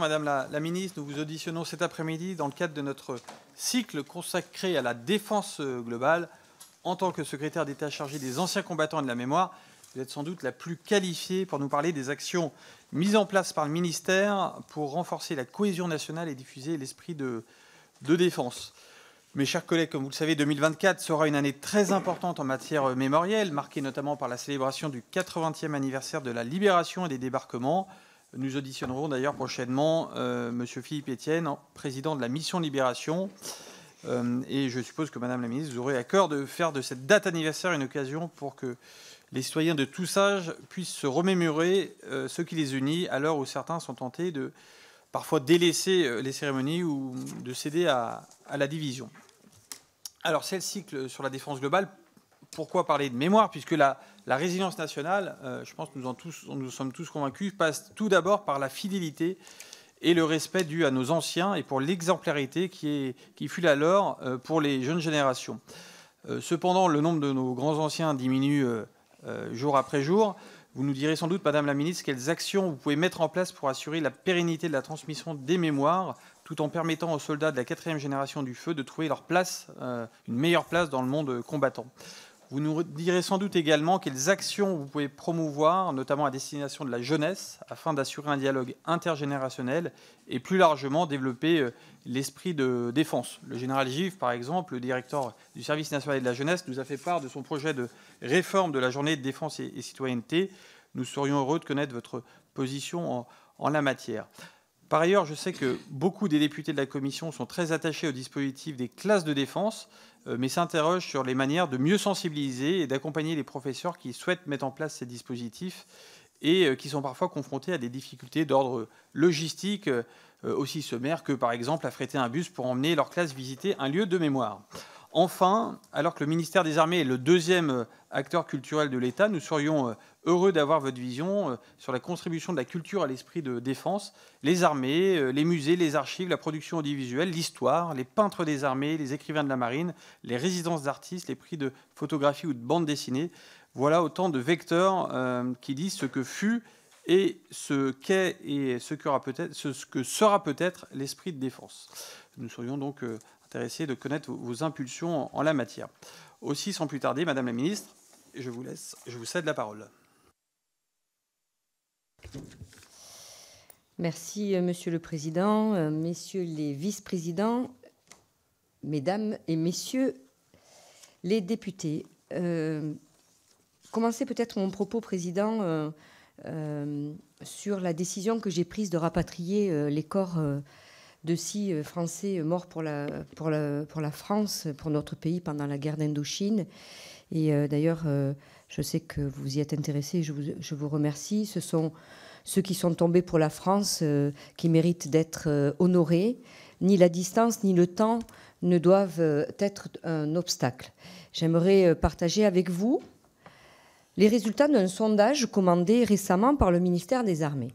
Madame la, ministre, nous vous auditionnons cet après-midi dans le cadre de notre cycle consacré à la défense globale. En tant que secrétaire d'État chargé des anciens combattants et de la mémoire, vous êtes sans doute la plus qualifiée pour nous parler des actions mises en place par le ministère pour renforcer la cohésion nationale et diffuser l'esprit de, de défense. Mes chers collègues, comme vous le savez, 2024 sera une année très importante en matière mémorielle, marquée notamment par la célébration du 80e anniversaire de la libération et des débarquements. Nous auditionnerons d'ailleurs prochainement euh, M. Philippe Etienne, président de la mission Libération. Euh, et je suppose que Madame la Ministre, vous aurez à cœur de faire de cette date anniversaire une occasion pour que les citoyens de tous âges puissent se remémorer euh, ce qui les unit à l'heure où certains sont tentés de parfois délaisser les cérémonies ou de céder à, à la division. Alors c'est le cycle sur la défense globale. Pourquoi parler de mémoire Puisque la, la résilience nationale, euh, je pense que nous en sommes tous convaincus, passe tout d'abord par la fidélité et le respect dû à nos anciens et pour l'exemplarité qui, fut la leur euh, pour les jeunes générations. Euh, cependant, le nombre de nos grands anciens diminue jour après jour. Vous nous direz sans doute, Madame la Ministre, quelles actions vous pouvez mettre en place pour assurer la pérennité de la transmission des mémoires, tout en permettant aux soldats de la quatrième génération du feu de trouver leur place, une meilleure place dans le monde combattant. Vous nous direz sans doute également quelles actions vous pouvez promouvoir, notamment à destination de la jeunesse, afin d'assurer un dialogue intergénérationnel et plus largement développer euh, l'esprit de défense. Le général Givre, par exemple, le directeur du service national de la jeunesse, nous a fait part de son projet de réforme de la journée de défense et citoyenneté. Nous serions heureux de connaître votre position en la matière. Par ailleurs, je sais que beaucoup des députés de la Commission sont très attachés au dispositif des classes de défense. Euh, mais s'interroge sur les manières de mieux sensibiliser et d'accompagner les professeurs qui souhaitent mettre en place ces dispositifs et euh, qui sont parfois confrontés à des difficultés d'ordre logistique euh, aussi sommaires que par exemple affréter un bus pour emmener leur classe visiter un lieu de mémoire. Enfin, alors que le ministère des Armées est le deuxième acteur culturel de l'État, nous serions heureux d'avoir votre vision sur la contribution de la culture à l'esprit de défense, les armées, les musées, les archives, la production audiovisuelle, l'histoire, les peintres des armées, les écrivains de la marine, les résidences d'artistes, les prix de photographie ou de bande dessinée. Voilà autant de vecteurs euh, qui disent ce que fut et ce qu'est et ce ce que sera peut-être l'esprit de défense. Nous serions donc intéressés de connaître vos impulsions en la matière. Aussi, sans plus tarder, Madame la Ministre, je vous laisse, je vous cède la parole. Merci, euh, Monsieur le Président, euh, Messieurs les vice-présidents, Mesdames et Messieurs les députés. Euh, commencer peut-être mon propos, Président, euh, sur la décision que j'ai prise de rapatrier les corps de six Français morts pour la, France, pour notre pays pendant la guerre d'Indochine. Et d'ailleurs, je sais que vous y êtes intéressés, je vous, je vous remercie. Ce sont ceux qui sont tombés pour la France euh, qui méritent d'être euh, honorés. Ni la distance ni le temps ne doivent euh, être un obstacle. J'aimerais partager avec vous les résultats d'un sondage commandé récemment par le ministère des Armées.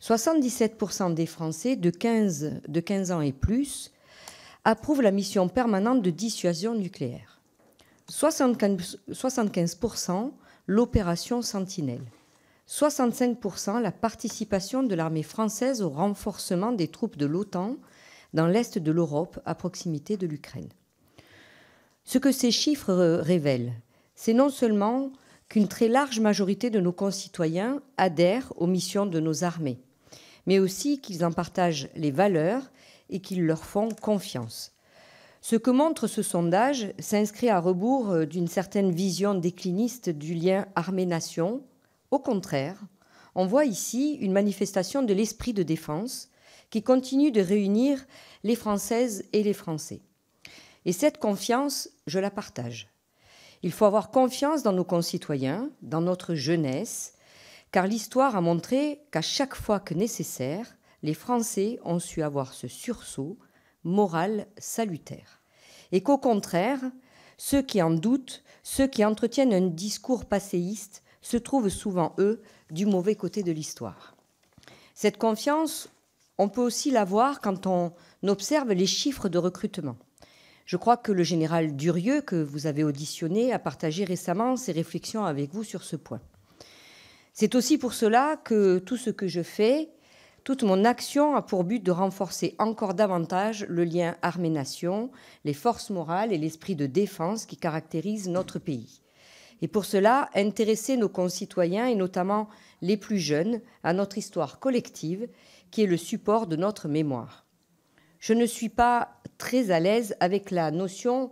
77% des Français de 15, de 15 ans et plus approuvent la mission permanente de dissuasion nucléaire. 75%, 75% l'opération Sentinelle. 65% la participation de l'armée française au renforcement des troupes de l'OTAN dans l'est de l'Europe, à proximité de l'Ukraine. Ce que ces chiffres révèlent, c'est non seulement qu'une très large majorité de nos concitoyens adhèrent aux missions de nos armées, mais aussi qu'ils en partagent les valeurs et qu'ils leur font confiance. Ce que montre ce sondage s'inscrit à rebours d'une certaine vision décliniste du lien armée-nation au contraire, on voit ici une manifestation de l'esprit de défense qui continue de réunir les Françaises et les Français. Et cette confiance, je la partage. Il faut avoir confiance dans nos concitoyens, dans notre jeunesse, car l'histoire a montré qu'à chaque fois que nécessaire, les Français ont su avoir ce sursaut moral salutaire. Et qu'au contraire, ceux qui en doutent, ceux qui entretiennent un discours passéiste, se trouvent souvent, eux, du mauvais côté de l'histoire. Cette confiance, on peut aussi la voir quand on observe les chiffres de recrutement. Je crois que le général Durieux, que vous avez auditionné, a partagé récemment ses réflexions avec vous sur ce point. C'est aussi pour cela que tout ce que je fais, toute mon action a pour but de renforcer encore davantage le lien armée-nation, les forces morales et l'esprit de défense qui caractérisent notre pays. Et pour cela, intéresser nos concitoyens, et notamment les plus jeunes, à notre histoire collective, qui est le support de notre mémoire. Je ne suis pas très à l'aise avec la notion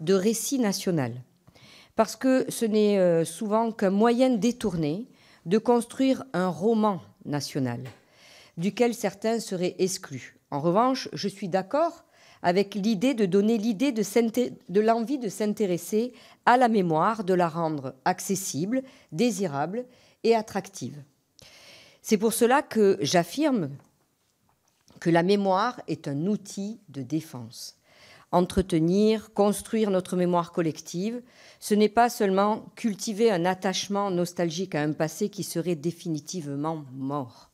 de récit national, parce que ce n'est euh, souvent qu'un moyen détourné de construire un roman national duquel certains seraient exclus. En revanche, je suis d'accord avec l'idée de donner l'idée de, l'envie de s'intéresser à la mémoire, de la rendre accessible, désirable et attractive. C'est pour cela que j'affirme que la mémoire est un outil de défense. Entretenir, construire notre mémoire collective, ce n'est pas seulement cultiver un attachement nostalgique à un passé qui serait définitivement mort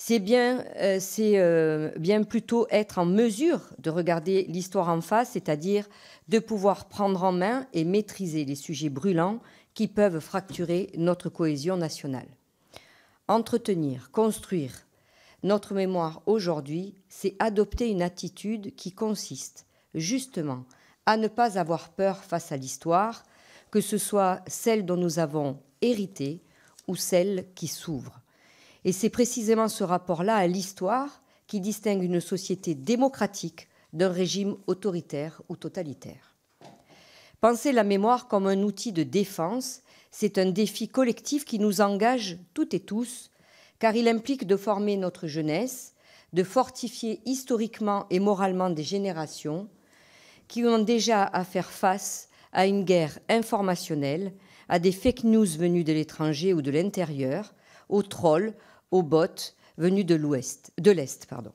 c'est bien, euh, euh, bien plutôt être en mesure de regarder l'histoire en face, c'est-à-dire de pouvoir prendre en main et maîtriser les sujets brûlants qui peuvent fracturer notre cohésion nationale. Entretenir, construire notre mémoire aujourd'hui, c'est adopter une attitude qui consiste justement à ne pas avoir peur face à l'histoire, que ce soit celle dont nous avons hérité ou celle qui s'ouvre. Et c'est précisément ce rapport-là à l'histoire qui distingue une société démocratique d'un régime autoritaire ou totalitaire. Penser la mémoire comme un outil de défense, c'est un défi collectif qui nous engage toutes et tous, car il implique de former notre jeunesse, de fortifier historiquement et moralement des générations qui ont déjà à faire face à une guerre informationnelle, à des fake news venus de l'étranger ou de l'intérieur, aux trolls, aux bottes venues de l'ouest, de l'est, pardon.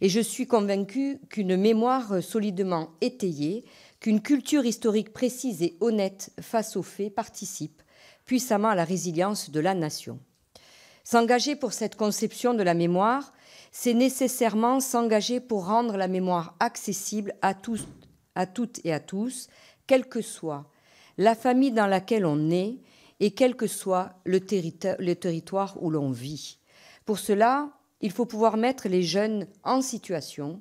Et je suis convaincue qu'une mémoire solidement étayée, qu'une culture historique précise et honnête face aux faits participe puissamment à la résilience de la nation. S'engager pour cette conception de la mémoire, c'est nécessairement s'engager pour rendre la mémoire accessible à, tous, à toutes et à tous, quelle que soit la famille dans laquelle on est et quel que soit le, territoire où l'on vit. Pour cela, il faut pouvoir mettre les jeunes en situation,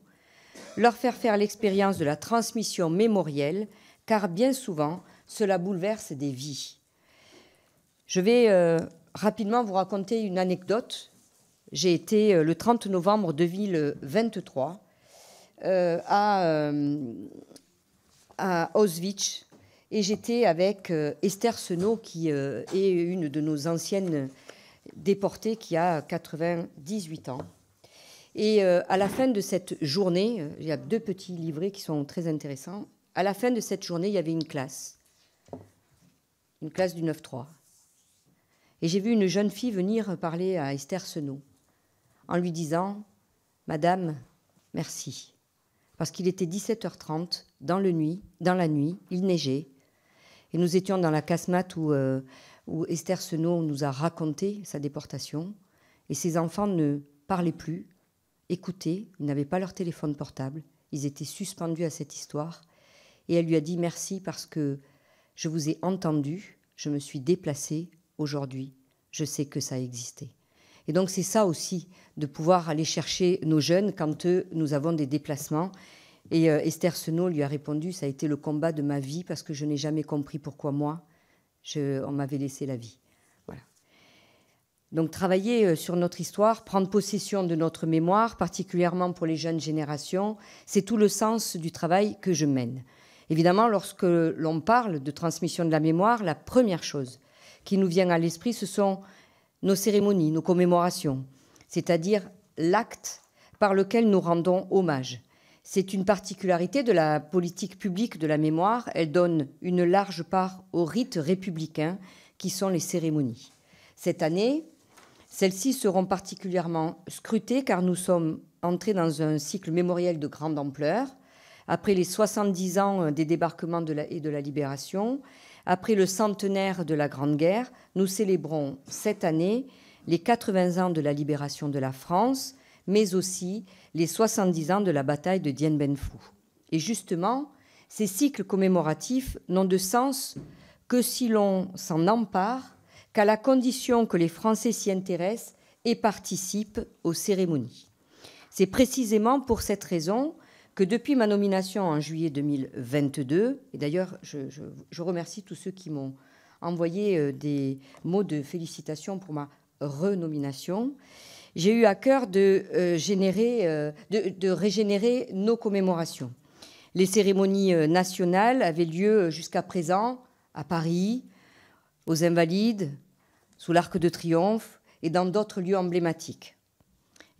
leur faire faire l'expérience de la transmission mémorielle, car bien souvent, cela bouleverse des vies. Je vais euh, rapidement vous raconter une anecdote. J'ai été euh, le 30 novembre 2023 euh, à, à Auschwitz, et j'étais avec euh, Esther Senot, qui euh, est une de nos anciennes déportées, qui a 98 ans. Et euh, à la fin de cette journée, il y a deux petits livrets qui sont très intéressants. À la fin de cette journée, il y avait une classe, une classe du 9-3. Et j'ai vu une jeune fille venir parler à Esther Senot en lui disant Madame, merci. Parce qu'il était 17h30 dans, le nuit, dans la nuit, il neigeait, et nous étions dans la casemate où, euh, où Esther Senot nous a raconté sa déportation. Et ses enfants ne parlaient plus, écoutaient, ils n'avaient pas leur téléphone portable, ils étaient suspendus à cette histoire. Et elle lui a dit merci parce que je vous ai entendu, je me suis déplacée aujourd'hui, je sais que ça existait. Et donc c'est ça aussi, de pouvoir aller chercher nos jeunes quand nous avons des déplacements et euh, Esther Senot lui a répondu Ça a été le combat de ma vie parce que je n'ai jamais compris pourquoi moi, on m'avait laissé la vie. Voilà. Donc travailler euh, sur notre histoire, prendre possession de notre mémoire, particulièrement pour les jeunes générations, c'est tout le sens du travail que je mène. Évidemment, lorsque l'on parle de transmission de la mémoire, la première chose qui nous vient à l'esprit, ce sont nos cérémonies, nos commémorations, c'est-à-dire l'acte par lequel nous rendons hommage. C'est une particularité de la politique publique de la mémoire. Elle donne une large part aux rites républicains qui sont les cérémonies. Cette année, celles-ci seront particulièrement scrutées car nous sommes entrés dans un cycle mémoriel de grande ampleur. Après les 70 ans des débarquements et de la libération, après le centenaire de la Grande Guerre, nous célébrons cette année les 80 ans de la libération de la France, mais aussi les 70 ans de la bataille de Dien Bien Phu. Et justement, ces cycles commémoratifs n'ont de sens que si l'on s'en empare, qu'à la condition que les Français s'y intéressent et participent aux cérémonies. C'est précisément pour cette raison que depuis ma nomination en juillet 2022, et d'ailleurs je, remercie tous ceux qui m'ont envoyé euh, des mots de félicitations pour ma renomination, j'ai eu à cœur de, euh, générer, euh, de, régénérer nos commémorations. Les cérémonies nationales avaient lieu jusqu'à présent à Paris, aux Invalides, sous l'Arc de Triomphe et dans d'autres lieux emblématiques.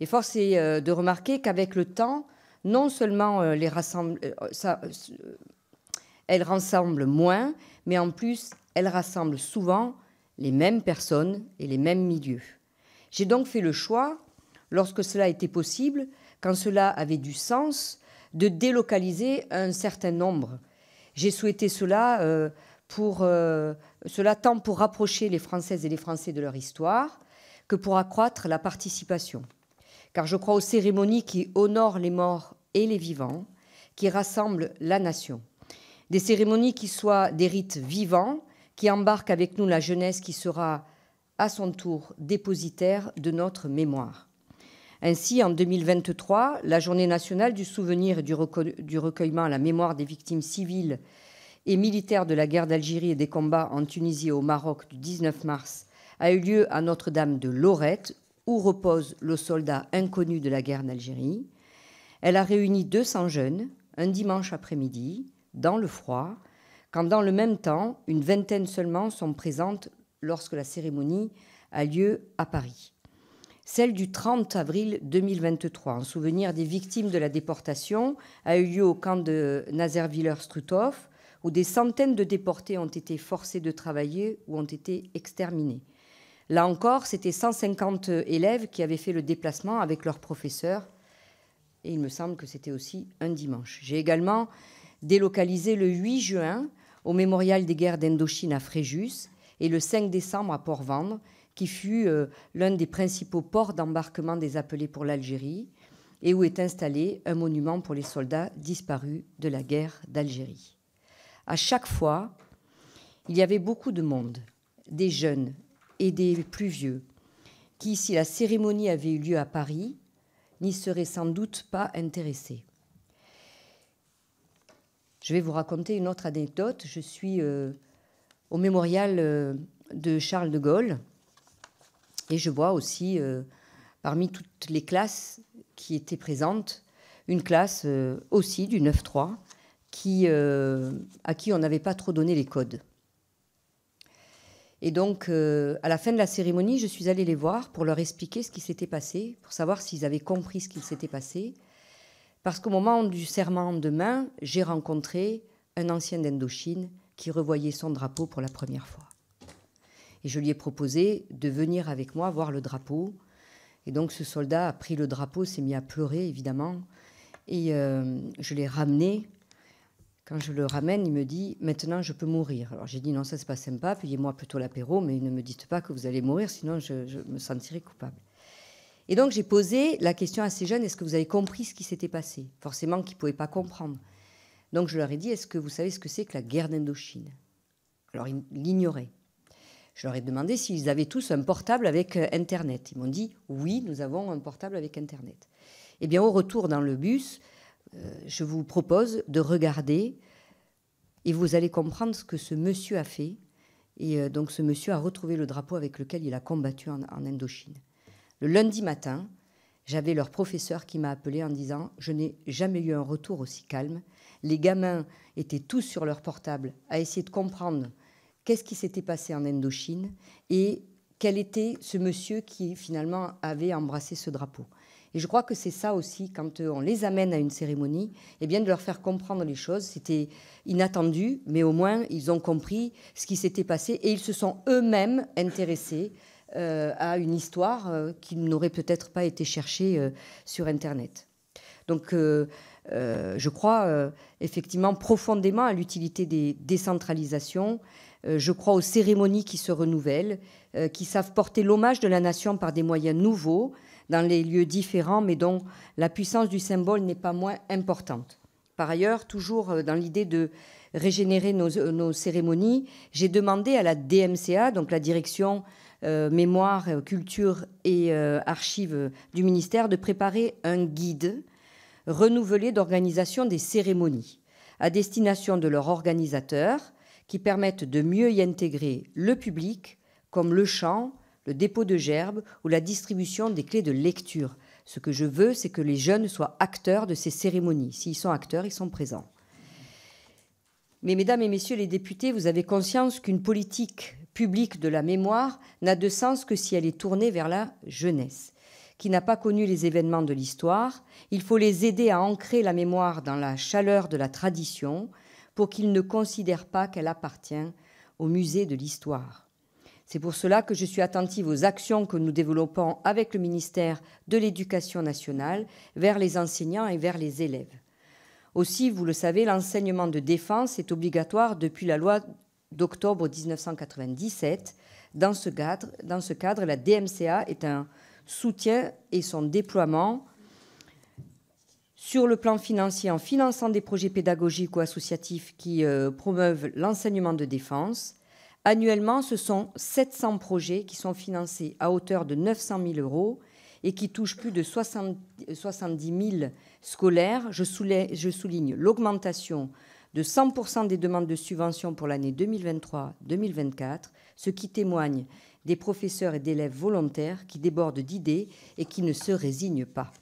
Et force est de remarquer qu'avec le temps, non seulement euh, les rassemble, euh, ça, euh, elle rassemble moins, mais en plus, elle rassemble souvent les mêmes personnes et les mêmes milieux. J'ai donc fait le choix, lorsque cela était possible, quand cela avait du sens, de délocaliser un certain nombre. J'ai souhaité cela, pour, cela tant pour rapprocher les Françaises et les Français de leur histoire que pour accroître la participation car je crois aux cérémonies qui honorent les morts et les vivants, qui rassemblent la nation. Des cérémonies qui soient des rites vivants, qui embarquent avec nous la jeunesse qui sera à son tour dépositaire de notre mémoire. Ainsi, en 2023, la journée nationale du souvenir et du, recueillement à la mémoire des victimes civiles et militaires de la guerre d'Algérie et des combats en Tunisie et au Maroc du 19 mars a eu lieu à Notre-Dame de Lorette, où repose le soldat inconnu de la guerre d'Algérie. Elle a réuni 200 jeunes un dimanche après-midi, dans le froid, quand dans le même temps, une vingtaine seulement sont présentes lorsque la cérémonie a lieu à Paris. Celle du 30 avril 2023, en souvenir des victimes de la déportation, a eu lieu au camp de Nazerwiller-Struthof, où des centaines de déportés ont été forcés de travailler ou ont été exterminés. Là encore, c'était 150 élèves qui avaient fait le déplacement avec leurs professeurs. Et il me semble que c'était aussi un dimanche. J'ai également délocalisé le 8 juin au mémorial des guerres d'Indochine à Fréjus et le 5 décembre à Port-Vendre, qui fut euh, l'un des principaux ports d'embarquement des appelés pour l'Algérie et où est installé un monument pour les soldats disparus de la guerre d'Algérie. À chaque fois, il y avait beaucoup de monde, des jeunes, et des plus vieux, qui, si la cérémonie avait eu lieu à Paris, n'y seraient sans doute pas intéressés. Je vais vous raconter une autre anecdote. Je suis euh, au mémorial euh, de Charles de Gaulle et je vois aussi, euh, parmi toutes les classes qui étaient présentes, une classe aussi du 9-3 qui, à qui on n'avait pas trop donné les codes. Et donc, euh, à la fin de la cérémonie, je suis allée les voir pour leur expliquer ce qui s'était passé, pour savoir s'ils avaient compris ce qui s'était passé. Parce qu'au moment du serment de main, j'ai rencontré un ancien d'Indochine qui revoyait son drapeau pour la première fois. Et je lui ai proposé de venir avec moi voir le drapeau. Et donc ce soldat a pris le drapeau, s'est mis à pleurer évidemment. Et euh, je l'ai ramené quand je le ramène, il me dit Maintenant, je peux mourir. Alors j'ai dit Non, ça, c'est pas sympa. Payez-moi plutôt l'apéro, mais ne me dites pas que vous allez mourir, sinon je, me sentirai coupable. Et donc j'ai posé la question à ces jeunes Est-ce que vous avez compris ce qui s'était passé? Forcément qu'ils ne pouvaient pas comprendre. Donc je leur ai dit Est-ce que vous savez ce que c'est que la guerre d'Indochine? Alors ils l'ignoraient. Je leur ai demandé s'ils avaient tous un portable avec euh, Internet. Ils m'ont dit Oui, nous avons un portable avec Internet. Eh bien, au retour dans le bus, euh, je vous propose de regarder et vous allez comprendre ce que ce monsieur a fait. Et euh, donc ce monsieur a retrouvé le drapeau avec lequel il a combattu en, Indochine. Le lundi matin, j'avais leur professeur qui m'a appelé en disant Je n'ai jamais eu un retour aussi calme. Les gamins étaient tous sur leur portable à essayer de comprendre qu'est-ce qui s'était passé en Indochine et quel était ce monsieur qui finalement avait embrassé ce drapeau. Et je crois que c'est ça aussi, quand euh, on les amène à une cérémonie, eh bien de leur faire comprendre les choses. C'était inattendu, mais au moins ils ont compris ce qui s'était passé et ils se sont eux-mêmes intéressés euh, à une histoire euh, qui n'aurait peut-être pas été cherchée sur Internet. Donc je crois effectivement profondément à l'utilité des décentralisations. je crois aux cérémonies qui se renouvellent, qui savent porter l'hommage de la nation par des moyens nouveaux dans les lieux différents, mais dont la puissance du symbole n'est pas moins importante. Par ailleurs, toujours euh, dans l'idée de régénérer nos, cérémonies, j'ai demandé à la DMCA, donc la direction Mémoire, Culture et Archives du ministère de préparer un guide renouvelé d'organisation des cérémonies à destination de leurs organisateurs qui permettent de mieux y intégrer le public, comme le chant, le dépôt de gerbes ou la distribution des clés de lecture. Ce que je veux, c'est que les jeunes soient acteurs de ces cérémonies. S'ils sont acteurs, ils sont présents. Mais mesdames et messieurs les députés, vous avez conscience qu'une politique publique de la mémoire n'a de sens que si elle est tournée vers la jeunesse, qui n'a pas connu les événements de l'histoire. Il faut les aider à ancrer la mémoire dans la chaleur de la tradition pour qu'ils ne considèrent pas qu'elle appartient au musée de l'histoire. C'est pour cela que je suis attentive aux actions que nous développons avec le ministère de l'Éducation nationale vers les enseignants et vers les élèves. Aussi, vous le savez, l'enseignement de défense est obligatoire depuis la loi d'octobre 1997. Dans ce, cadre, dans ce cadre, la DMCA est un soutien et son déploiement sur le plan financier en finançant des projets pédagogiques ou associatifs qui euh, promeuvent l'enseignement de défense, Annuellement, ce sont 700 projets qui sont financés à hauteur de 900 000 euros et qui touchent plus de 70 000 scolaires. Je souligne l'augmentation de 100% des demandes de subventions pour l'année 2023-2024, ce qui témoigne des professeurs et d'élèves volontaires qui débordent d'idées et qui ne se résignent pas.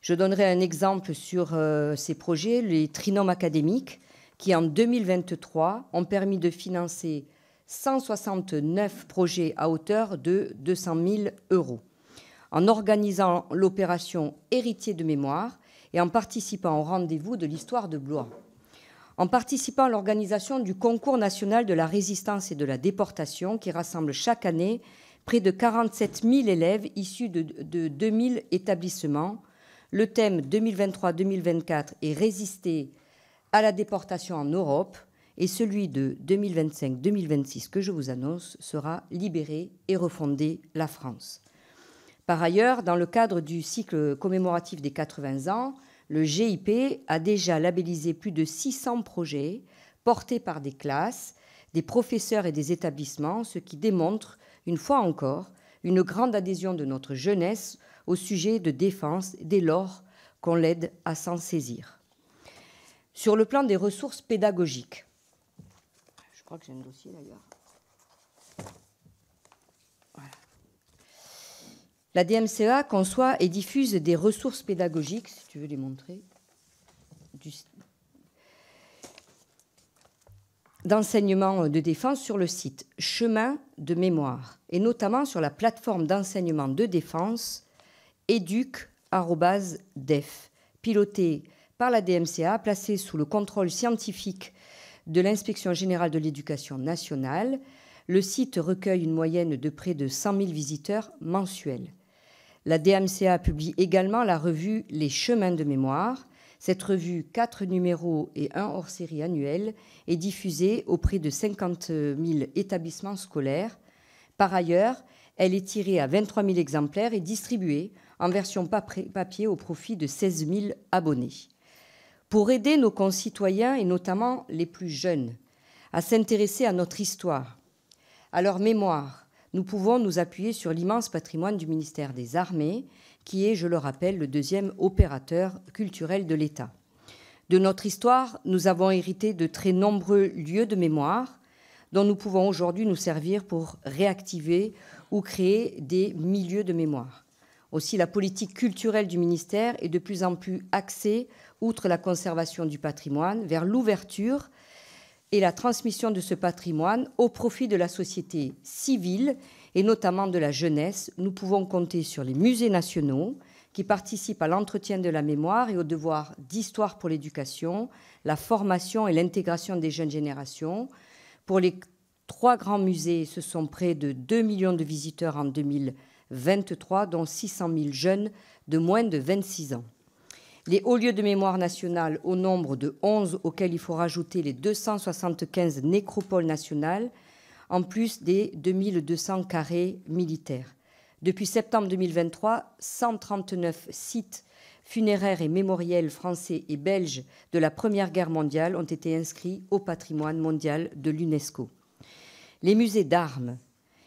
Je donnerai un exemple sur euh, ces projets, les trinômes académiques, qui en 2023 ont permis de financer 169 projets à hauteur de 200 000 euros. En organisant l'opération Héritier de mémoire et en participant au rendez-vous de l'histoire de Blois. En participant à l'organisation du concours national de la résistance et de la déportation qui rassemble chaque année près de 47 000 élèves issus de, de 2000 établissements. Le thème 2023-2024 est Résister à la déportation en Europe et celui de 2025-2026 que je vous annonce sera libéré et refondé la France. Par ailleurs, dans le cadre du cycle commémoratif des 80 ans, le GIP a déjà labellisé plus de 600 projets portés par des classes, des professeurs et des établissements, ce qui démontre, une fois encore, une grande adhésion de notre jeunesse au sujet de défense dès lors qu'on l'aide à s'en saisir. Sur le plan des ressources pédagogiques, crois que j'ai un dossier d'ailleurs. La DMCA conçoit et diffuse des ressources pédagogiques, si tu veux les montrer, d'enseignement de défense sur le site Chemin de mémoire et notamment sur la plateforme d'enseignement de défense educ.def, pilotée par la DMCA, placée sous le contrôle scientifique de l'inspection générale de l'éducation nationale. Le site recueille une moyenne de près de 100 000 visiteurs mensuels. La DMCA publie également la revue Les chemins de mémoire. Cette revue, quatre numéros et un hors-série annuel, est diffusée auprès de 50 000 établissements scolaires. Par ailleurs, elle est tirée à 23 000 exemplaires et distribuée en version papier au profit de 16 000 abonnés pour aider nos concitoyens et notamment les plus jeunes à s'intéresser à notre histoire, à leur mémoire. Nous pouvons nous appuyer sur l'immense patrimoine du ministère des Armées, qui est, je le rappelle, le deuxième opérateur culturel de l'État. De notre histoire, nous avons hérité de très nombreux lieux de mémoire dont nous pouvons aujourd'hui nous servir pour réactiver ou créer des milieux de mémoire. Aussi, la politique culturelle du ministère est de plus en plus axée outre la conservation du patrimoine, vers l'ouverture et la transmission de ce patrimoine au profit de la société civile et notamment de la jeunesse. Nous pouvons compter sur les musées nationaux qui participent à l'entretien de la mémoire et au devoir d'histoire pour l'éducation, la formation et l'intégration des jeunes générations. Pour les trois grands musées, ce sont près de 2 millions de visiteurs en 2023, dont 600 000 jeunes de moins de 26 ans. Les hauts lieux de mémoire nationale au nombre de 11 auxquels il faut rajouter les 275 nécropoles nationales, en plus des 2200 carrés militaires. Depuis septembre 2023, 139 sites funéraires et mémoriels français et belges de la Première Guerre mondiale ont été inscrits au patrimoine mondial de l'UNESCO. Les musées d'armes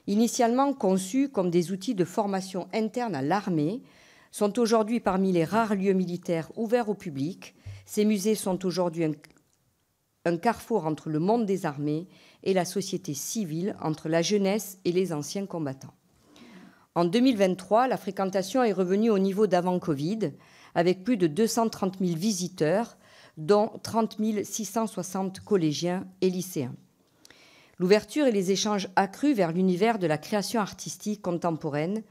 initialement conçus comme des outils de formation interne à l'armée, sont aujourd'hui parmi les rares lieux militaires ouverts au public. Ces musées sont aujourd'hui un, carrefour entre le monde des armées et la société civile, entre la jeunesse et les anciens combattants. En 2023, la fréquentation est revenue au niveau d'avant Covid, avec plus de 230 000 visiteurs, dont 30 660 collégiens et lycéens. L'ouverture et les échanges accrus vers l'univers de la création artistique contemporaine,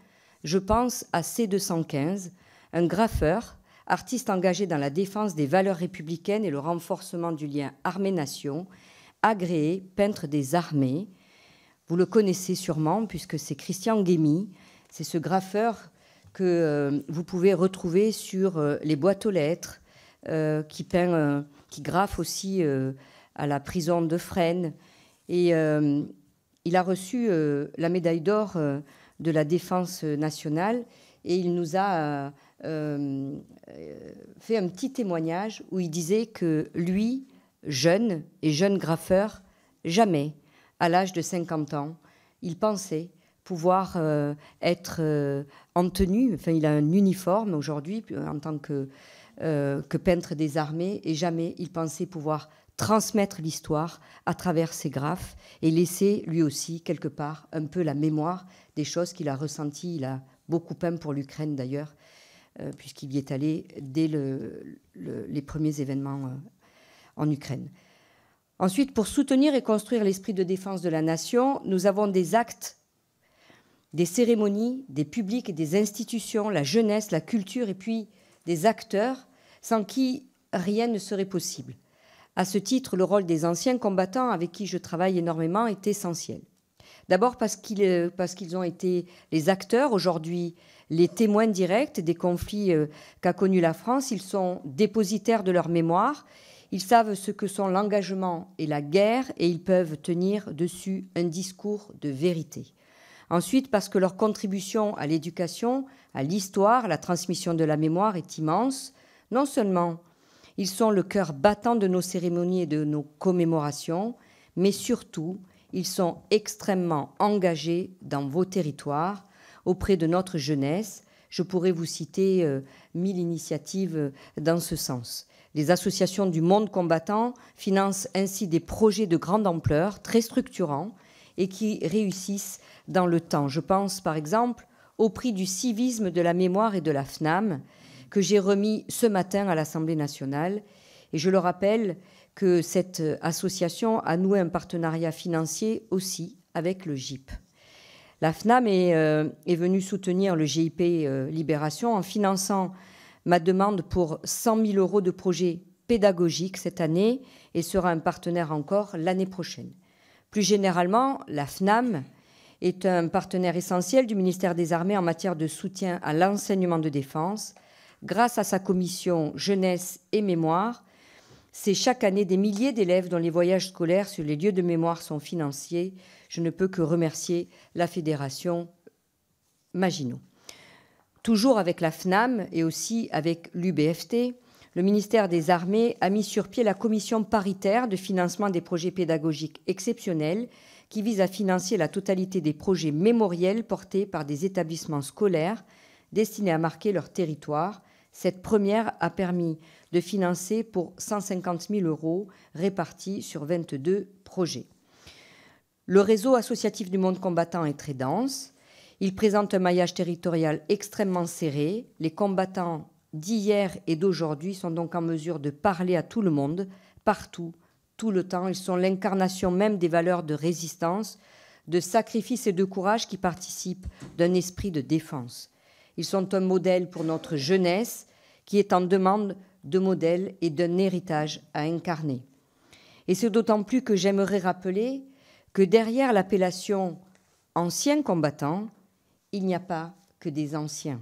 je pense à C215, un graffeur, artiste engagé dans la défense des valeurs républicaines et le renforcement du lien armée-nation, agréé peintre des armées. Vous le connaissez sûrement puisque c'est Christian Guémy, c'est ce graffeur que euh, vous pouvez retrouver sur euh, les boîtes aux lettres, euh, qui peint, qui graffe aussi à la prison de Fresnes. Et il a reçu la médaille d'or de la défense nationale et il nous a fait un petit témoignage où il disait que lui, jeune et jeune graffeur, jamais, à l'âge de 50 ans, il pensait pouvoir euh, être euh, en tenue. Enfin, il a un uniforme aujourd'hui en tant que, euh, que peintre des armées et jamais il pensait pouvoir transmettre l'histoire à travers ses graphes et laisser lui aussi quelque part un peu la mémoire des choses qu'il a ressenties. Il a beaucoup peint pour l'Ukraine d'ailleurs, puisqu'il y est allé dès le, les premiers événements en Ukraine. Ensuite, pour soutenir et construire l'esprit de défense de la nation, nous avons des actes des cérémonies, des publics des institutions, la jeunesse, la culture et puis des acteurs sans qui rien ne serait possible. À ce titre, le rôle des anciens combattants avec qui je travaille énormément est essentiel. D'abord parce qu'ils, euh, parce qu'ils ont été les acteurs, aujourd'hui les témoins directs des conflits euh, qu'a connus la France. Ils sont dépositaires de leur mémoire. Ils savent ce que sont l'engagement et la guerre et ils peuvent tenir dessus un discours de vérité. Ensuite, parce que leur contribution à l'éducation, à l'histoire, la transmission de la mémoire est immense. Non seulement ils sont le cœur battant de nos cérémonies et de nos commémorations, mais surtout, ils sont extrêmement engagés dans vos territoires, auprès de notre jeunesse. Je pourrais vous citer euh, mille initiatives euh, dans ce sens. Les associations du monde combattant financent ainsi des projets de grande ampleur, très structurants, et qui réussissent dans le temps. Je pense par exemple au prix du civisme de la mémoire et de la FNAM que j'ai remis ce matin à l'Assemblée nationale. Et je le rappelle que cette association a noué un partenariat financier aussi avec le GIP. La FNAM est, euh, est venue soutenir le GIP euh, Libération en finançant ma demande pour 100 000 euros de projets pédagogiques cette année et sera un partenaire encore l'année prochaine. Plus généralement, la FNAM est un partenaire essentiel du ministère des Armées en matière de soutien à l'enseignement de défense. Grâce à sa commission jeunesse et mémoire, c'est chaque année des milliers d'élèves dont les voyages scolaires sur les lieux de mémoire sont financiers. Je ne peux que remercier la fédération Maginot. Toujours avec la FNAM et aussi avec l'UBFT, le ministère des Armées a mis sur pied la commission paritaire de financement des projets pédagogiques exceptionnels qui vise à financer la totalité des projets mémoriels portés par des établissements scolaires destinés à marquer leur territoire. Cette première a permis de financer pour 150 000 euros répartis sur 22 projets. Le réseau associatif du monde combattant est très dense. Il présente un maillage territorial extrêmement serré. Les combattants d'hier et d'aujourd'hui sont donc en mesure de parler à tout le monde, partout, tout le temps. Ils sont l'incarnation même des valeurs de résistance, de sacrifice et de courage qui participent d'un esprit de défense. Ils sont un modèle pour notre jeunesse qui est en demande de modèles et d'un héritage à incarner. Et c'est d'autant plus que j'aimerais rappeler que derrière l'appellation ancien combattant, il n'y a pas que des anciens.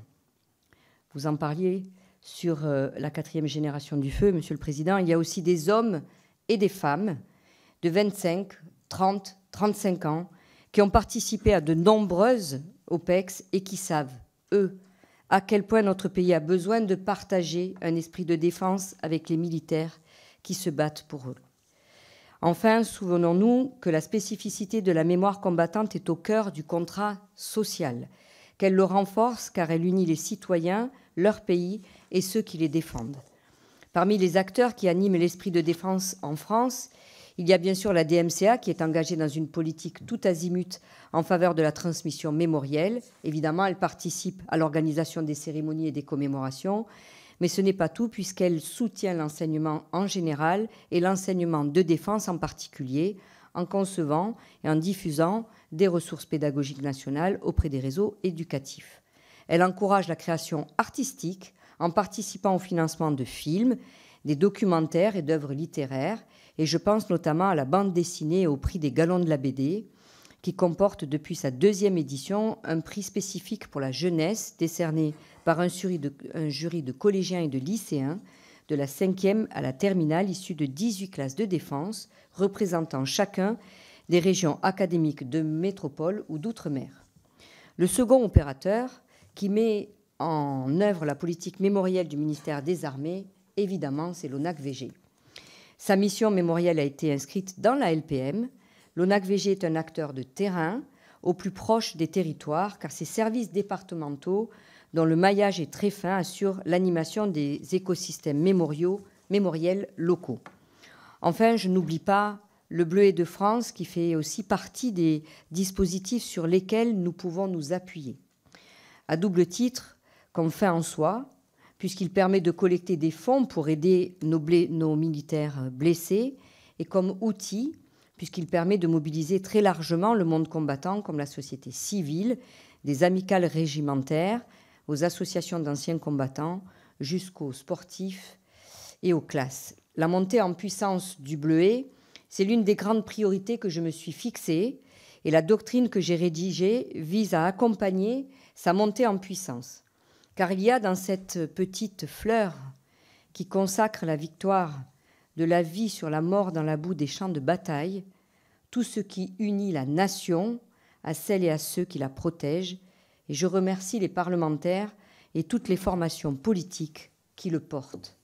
Vous en parliez sur euh, la quatrième génération du feu, Monsieur le Président, il y a aussi des hommes et des femmes de 25, 30, 35 ans qui ont participé à de nombreuses OPEX et qui savent, eux, à quel point notre pays a besoin de partager un esprit de défense avec les militaires qui se battent pour eux. Enfin, souvenons-nous que la spécificité de la mémoire combattante est au cœur du contrat social, qu'elle le renforce car elle unit les citoyens, leur pays et ceux qui les défendent. Parmi les acteurs qui animent l'esprit de défense en France, il y a bien sûr la DMCA qui est engagée dans une politique tout azimut en faveur de la transmission mémorielle. Évidemment, elle participe à l'organisation des cérémonies et des commémorations, mais ce n'est pas tout puisqu'elle soutient l'enseignement en général et l'enseignement de défense en particulier, en concevant et en diffusant des ressources pédagogiques nationales auprès des réseaux éducatifs. Elle encourage la création artistique en participant au financement de films, des documentaires et d'œuvres littéraires, et je pense notamment à la bande dessinée au prix des Galons de la BD, qui comporte depuis sa deuxième édition un prix spécifique pour la jeunesse décerné par un jury de, un jury de collégiens et de lycéens de la cinquième à la terminale issue de 18 classes de défense représentant chacun des régions académiques de métropole ou d'outre-mer. Le second opérateur qui met en œuvre la politique mémorielle du ministère des Armées, évidemment, c'est l'ONAC-VG. Sa mission mémorielle a été inscrite dans la LPM. L'ONAC-VG est un acteur de terrain au plus proche des territoires, car ses services départementaux, dont le maillage est très fin, assurent l'animation des écosystèmes mémoriels locaux. Enfin, je n'oublie pas le Bleuet de France, qui fait aussi partie des dispositifs sur lesquels nous pouvons nous appuyer. À double titre, comme fin en soi, puisqu'il permet de collecter des fonds pour aider nos, nos militaires blessés, et comme outil, puisqu'il permet de mobiliser très largement le monde combattant, comme la société civile, des amicales régimentaires, aux associations d'anciens combattants, jusqu'aux sportifs et aux classes. La montée en puissance du Bleuet, c'est l'une des grandes priorités que je me suis fixée, et la doctrine que j'ai rédigée vise à accompagner sa montée en puissance. Car il y a dans cette petite fleur qui consacre la victoire de la vie sur la mort dans la boue des champs de bataille, tout ce qui unit la nation à celles et à ceux qui la protègent, et je remercie les parlementaires et toutes les formations politiques qui le portent.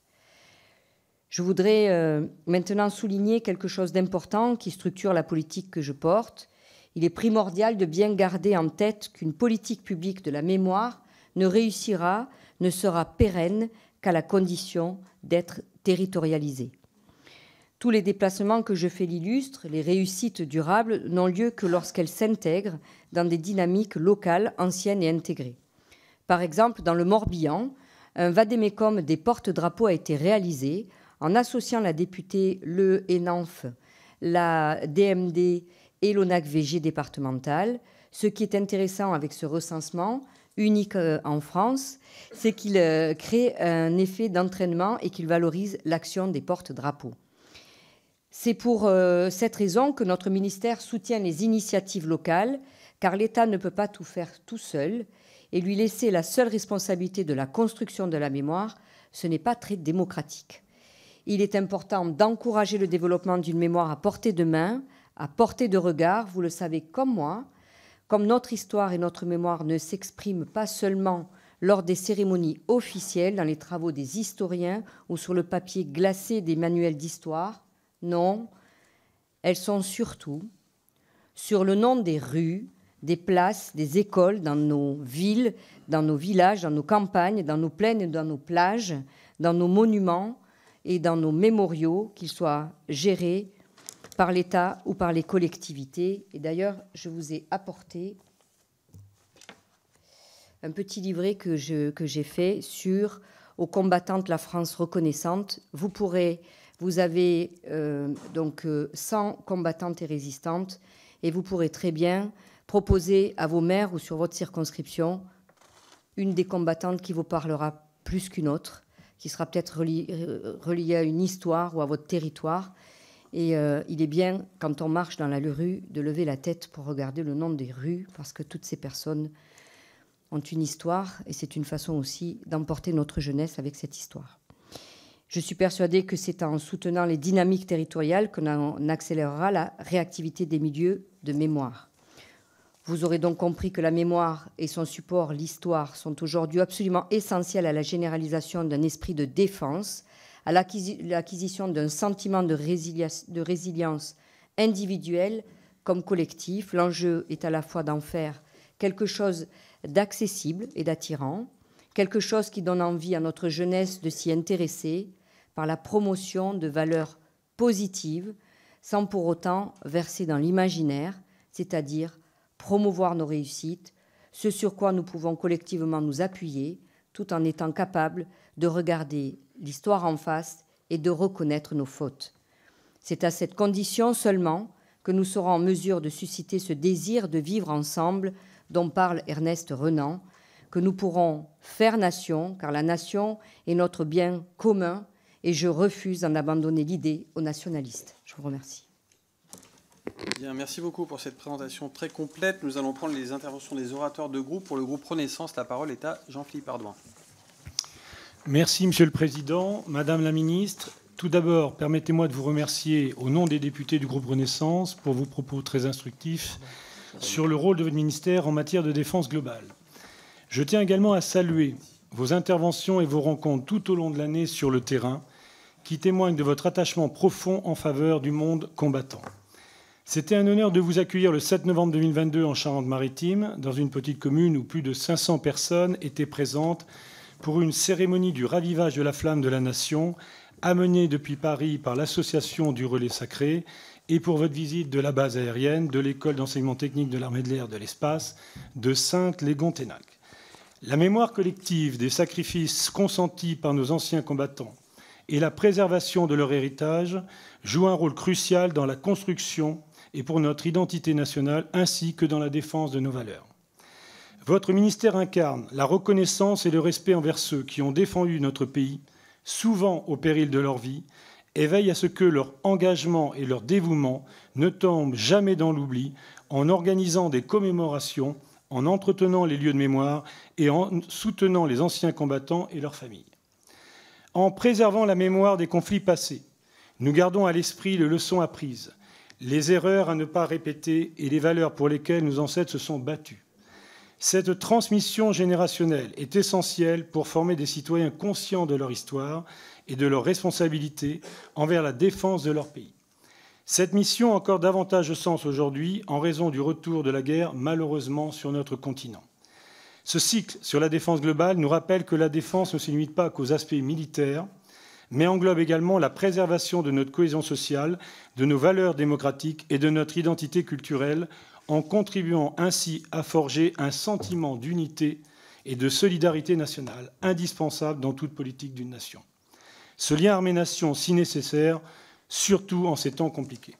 Je voudrais euh, maintenant souligner quelque chose d'important qui structure la politique que je porte. Il est primordial de bien garder en tête qu'une politique publique de la mémoire ne réussira, ne sera pérenne qu'à la condition d'être territorialisée. Tous les déplacements que je fais l'illustrent, les réussites durables n'ont lieu que lorsqu'elles s'intègrent dans des dynamiques locales anciennes et intégrées. Par exemple, dans le Morbihan, un vadémécum des porte-drapeaux a été réalisé en associant la députée Le Hénanf, la DMD et l'ONAC-VG départemental. Ce qui est intéressant avec ce recensement, unique euh, en France, c'est qu'il euh, crée un effet d'entraînement et qu'il valorise l'action des porte-drapeaux. C'est pour euh, cette raison que notre ministère soutient les initiatives locales, car l'État ne peut pas tout faire tout seul, et lui laisser la seule responsabilité de la construction de la mémoire, ce n'est pas très démocratique. Il est important d'encourager le développement d'une mémoire à portée de main, à portée de regard, vous le savez comme moi, comme notre histoire et notre mémoire ne s'expriment pas seulement lors des cérémonies officielles, dans les travaux des historiens ou sur le papier glacé des manuels d'histoire, non, elles sont surtout sur le nom des rues, des places, des écoles, dans nos villes, dans nos villages, dans nos campagnes, dans nos plaines et dans nos plages, dans nos monuments et dans nos mémoriaux, qu'ils soient gérés par l'État ou par les collectivités. Et d'ailleurs, je vous ai apporté un petit livret que, j'ai fait sur aux combattantes la France reconnaissante. Vous pourrez, vous avez euh, donc 100 euh, combattantes et résistantes, et vous pourrez très bien proposer à vos maires ou sur votre circonscription une des combattantes qui vous parlera plus qu'une autre, qui sera peut-être euh, reliée à une histoire ou à votre territoire et euh, il est bien, quand on marche dans la rue, de lever la tête pour regarder le nom des rues, parce que toutes ces personnes ont une histoire, et c'est une façon aussi d'emporter notre jeunesse avec cette histoire. Je suis persuadée que c'est en soutenant les dynamiques territoriales qu'on accélérera la réactivité des milieux de mémoire. Vous aurez donc compris que la mémoire et son support, l'histoire, sont aujourd'hui absolument essentiels à la généralisation d'un esprit de défense à l'acquisition d'un sentiment de, résilience individuelle comme collectif. L'enjeu est à la fois d'en faire quelque chose d'accessible et d'attirant, quelque chose qui donne envie à notre jeunesse de s'y intéresser par la promotion de valeurs positives, sans pour autant verser dans l'imaginaire, c'est-à-dire promouvoir nos réussites, ce sur quoi nous pouvons collectivement nous appuyer, tout en étant capables de regarder l'histoire en face et de reconnaître nos fautes. C'est à cette condition seulement que nous serons en mesure de susciter ce désir de vivre ensemble dont parle Ernest Renan, que nous pourrons faire nation, car la nation est notre bien commun et je refuse d'en abandonner l'idée aux nationalistes. Je vous remercie. Bien, merci beaucoup pour cette présentation très complète. Nous allons prendre les interventions des orateurs de groupe. Pour le groupe Renaissance, la parole est à Jean-Philippe Ardouin. Merci, Monsieur le Président. Madame la Ministre, tout d'abord, permettez-moi de vous remercier au nom des députés du groupe Renaissance pour vos propos très instructifs sur le rôle de votre ministère en matière de défense globale. Je tiens également à saluer vos interventions et vos rencontres tout au long de l'année sur le terrain qui témoignent de votre attachement profond en faveur du monde combattant. C'était un honneur de vous accueillir le 7 novembre 2022 en Charente-Maritime, dans une petite commune où plus de 500 personnes étaient présentes pour une cérémonie du ravivage de la flamme de la nation, amenée depuis Paris par l'Association du Relais Sacré, et pour votre visite de la base aérienne de l'école d'enseignement technique de l'armée de l'air de l'espace de Sainte-Légon-Ténac. La mémoire collective des sacrifices consentis par nos anciens combattants et la préservation de leur héritage jouent un rôle crucial dans la construction et pour notre identité nationale, ainsi que dans la défense de nos valeurs. Votre ministère incarne la reconnaissance et le respect envers ceux qui ont défendu notre pays, souvent au péril de leur vie, et veille à ce que leur engagement et leur dévouement ne tombent jamais dans l'oubli en organisant des commémorations, en entretenant les lieux de mémoire et en soutenant les anciens combattants et leurs familles. En préservant la mémoire des conflits passés, nous gardons à l'esprit les leçons apprises les erreurs à ne pas répéter et les valeurs pour lesquelles nos ancêtres se sont battus. Cette transmission générationnelle est essentielle pour former des citoyens conscients de leur histoire et de leurs responsabilités envers la défense de leur pays. Cette mission a encore davantage de sens aujourd'hui en raison du retour de la guerre malheureusement sur notre continent. Ce cycle sur la défense globale nous rappelle que la défense ne se limite pas qu'aux aspects militaires, mais englobe également la préservation de notre cohésion sociale, de nos valeurs démocratiques et de notre identité culturelle, en contribuant ainsi à forger un sentiment d'unité et de solidarité nationale indispensable dans toute politique d'une nation. Ce lien armée-nation si nécessaire, surtout en ces temps compliqués.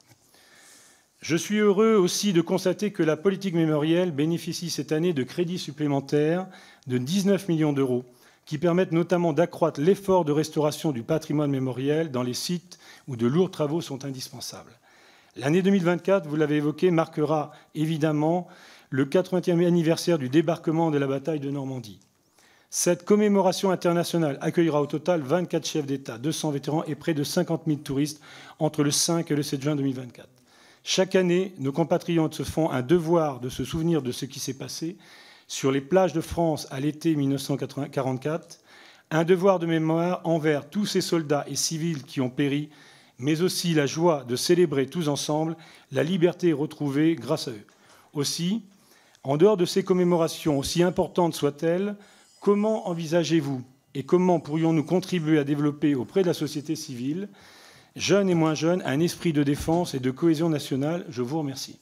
Je suis heureux aussi de constater que la politique mémorielle bénéficie cette année de crédits supplémentaires de 19 millions d'euros qui permettent notamment d'accroître l'effort de restauration du patrimoine mémoriel dans les sites où de lourds travaux sont indispensables. L'année 2024, vous l'avez évoqué, marquera évidemment le 80e anniversaire du débarquement de la bataille de Normandie. Cette commémoration internationale accueillera au total 24 chefs d'État, 200 vétérans et près de 50 000 touristes entre le 5 et le 7 juin 2024. Chaque année, nos compatriotes se font un devoir de se souvenir de ce qui s'est passé sur les plages de France à l'été 1944, un devoir de mémoire envers tous ces soldats et civils qui ont péri, mais aussi la joie de célébrer tous ensemble la liberté retrouvée grâce à eux. Aussi, en dehors de ces commémorations, aussi importantes soient-elles, comment envisagez-vous et comment pourrions-nous contribuer à développer auprès de la société civile, jeunes et moins jeunes, un esprit de défense et de cohésion nationale? Je vous remercie.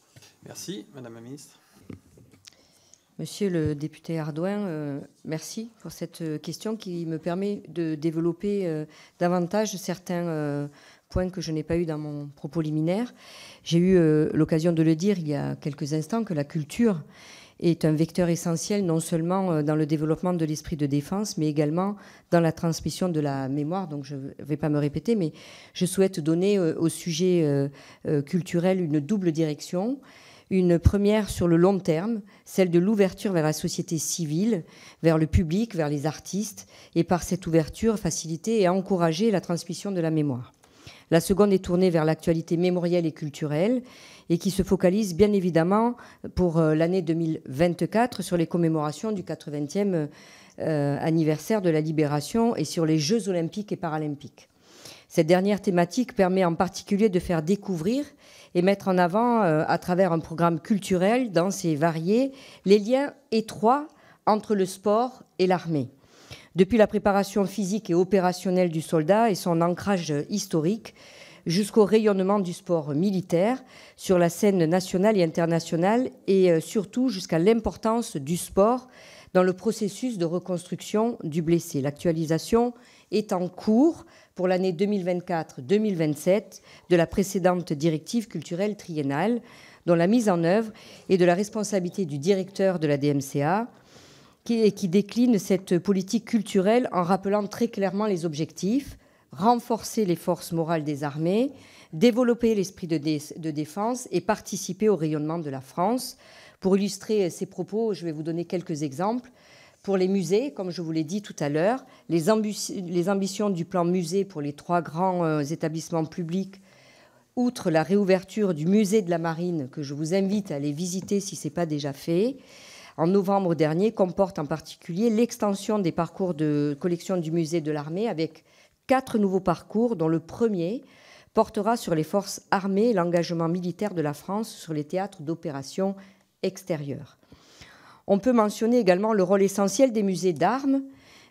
Merci, Madame la Ministre. Monsieur le député Ardouin, euh, merci pour cette euh, question qui me permet de développer euh, davantage certains points que je n'ai pas eu dans mon propos liminaire. J'ai eu l'occasion de le dire il y a quelques instants que la culture est un vecteur essentiel non seulement dans le développement de l'esprit de défense, mais également dans la transmission de la mémoire. Donc je ne vais pas me répéter, mais je souhaite donner au sujet culturel une double direction une première sur le long terme, celle de l'ouverture vers la société civile, vers le public, vers les artistes, et par cette ouverture faciliter et encourager la transmission de la mémoire. La seconde est tournée vers l'actualité mémorielle et culturelle et qui se focalise bien évidemment pour euh, l'année 2024 sur les commémorations du 80e euh, anniversaire de la libération et sur les Jeux olympiques et paralympiques. Cette dernière thématique permet en particulier de faire découvrir et mettre en avant, euh, à travers un programme culturel dense et varié, les liens étroits entre le sport et l'armée. Depuis la préparation physique et opérationnelle du soldat et son ancrage historique, jusqu'au rayonnement du sport militaire sur la scène nationale et internationale, et euh, surtout jusqu'à l'importance du sport dans le processus de reconstruction du blessé. L'actualisation est en cours pour l'année 2024-2027 de la précédente directive culturelle triennale, dont la mise en œuvre est de la responsabilité du directeur de la DMCA, qui, décline cette politique culturelle en rappelant très clairement les objectifs renforcer les forces morales des armées, développer l'esprit de, défense et participer au rayonnement de la France. Pour illustrer ces propos, je vais vous donner quelques exemples. Pour les musées, comme je vous l'ai dit tout à l'heure, les, les, ambitions du plan musée pour les trois grands euh, établissements publics, outre la réouverture du musée de la marine, que je vous invite à aller visiter si ce n'est pas déjà fait, en novembre dernier, comporte en particulier l'extension des parcours de collection du musée de l'armée avec quatre nouveaux parcours, dont le premier portera sur les forces armées et l'engagement militaire de la France sur les théâtres d'opérations extérieures. On peut mentionner également le rôle essentiel des musées d'armes,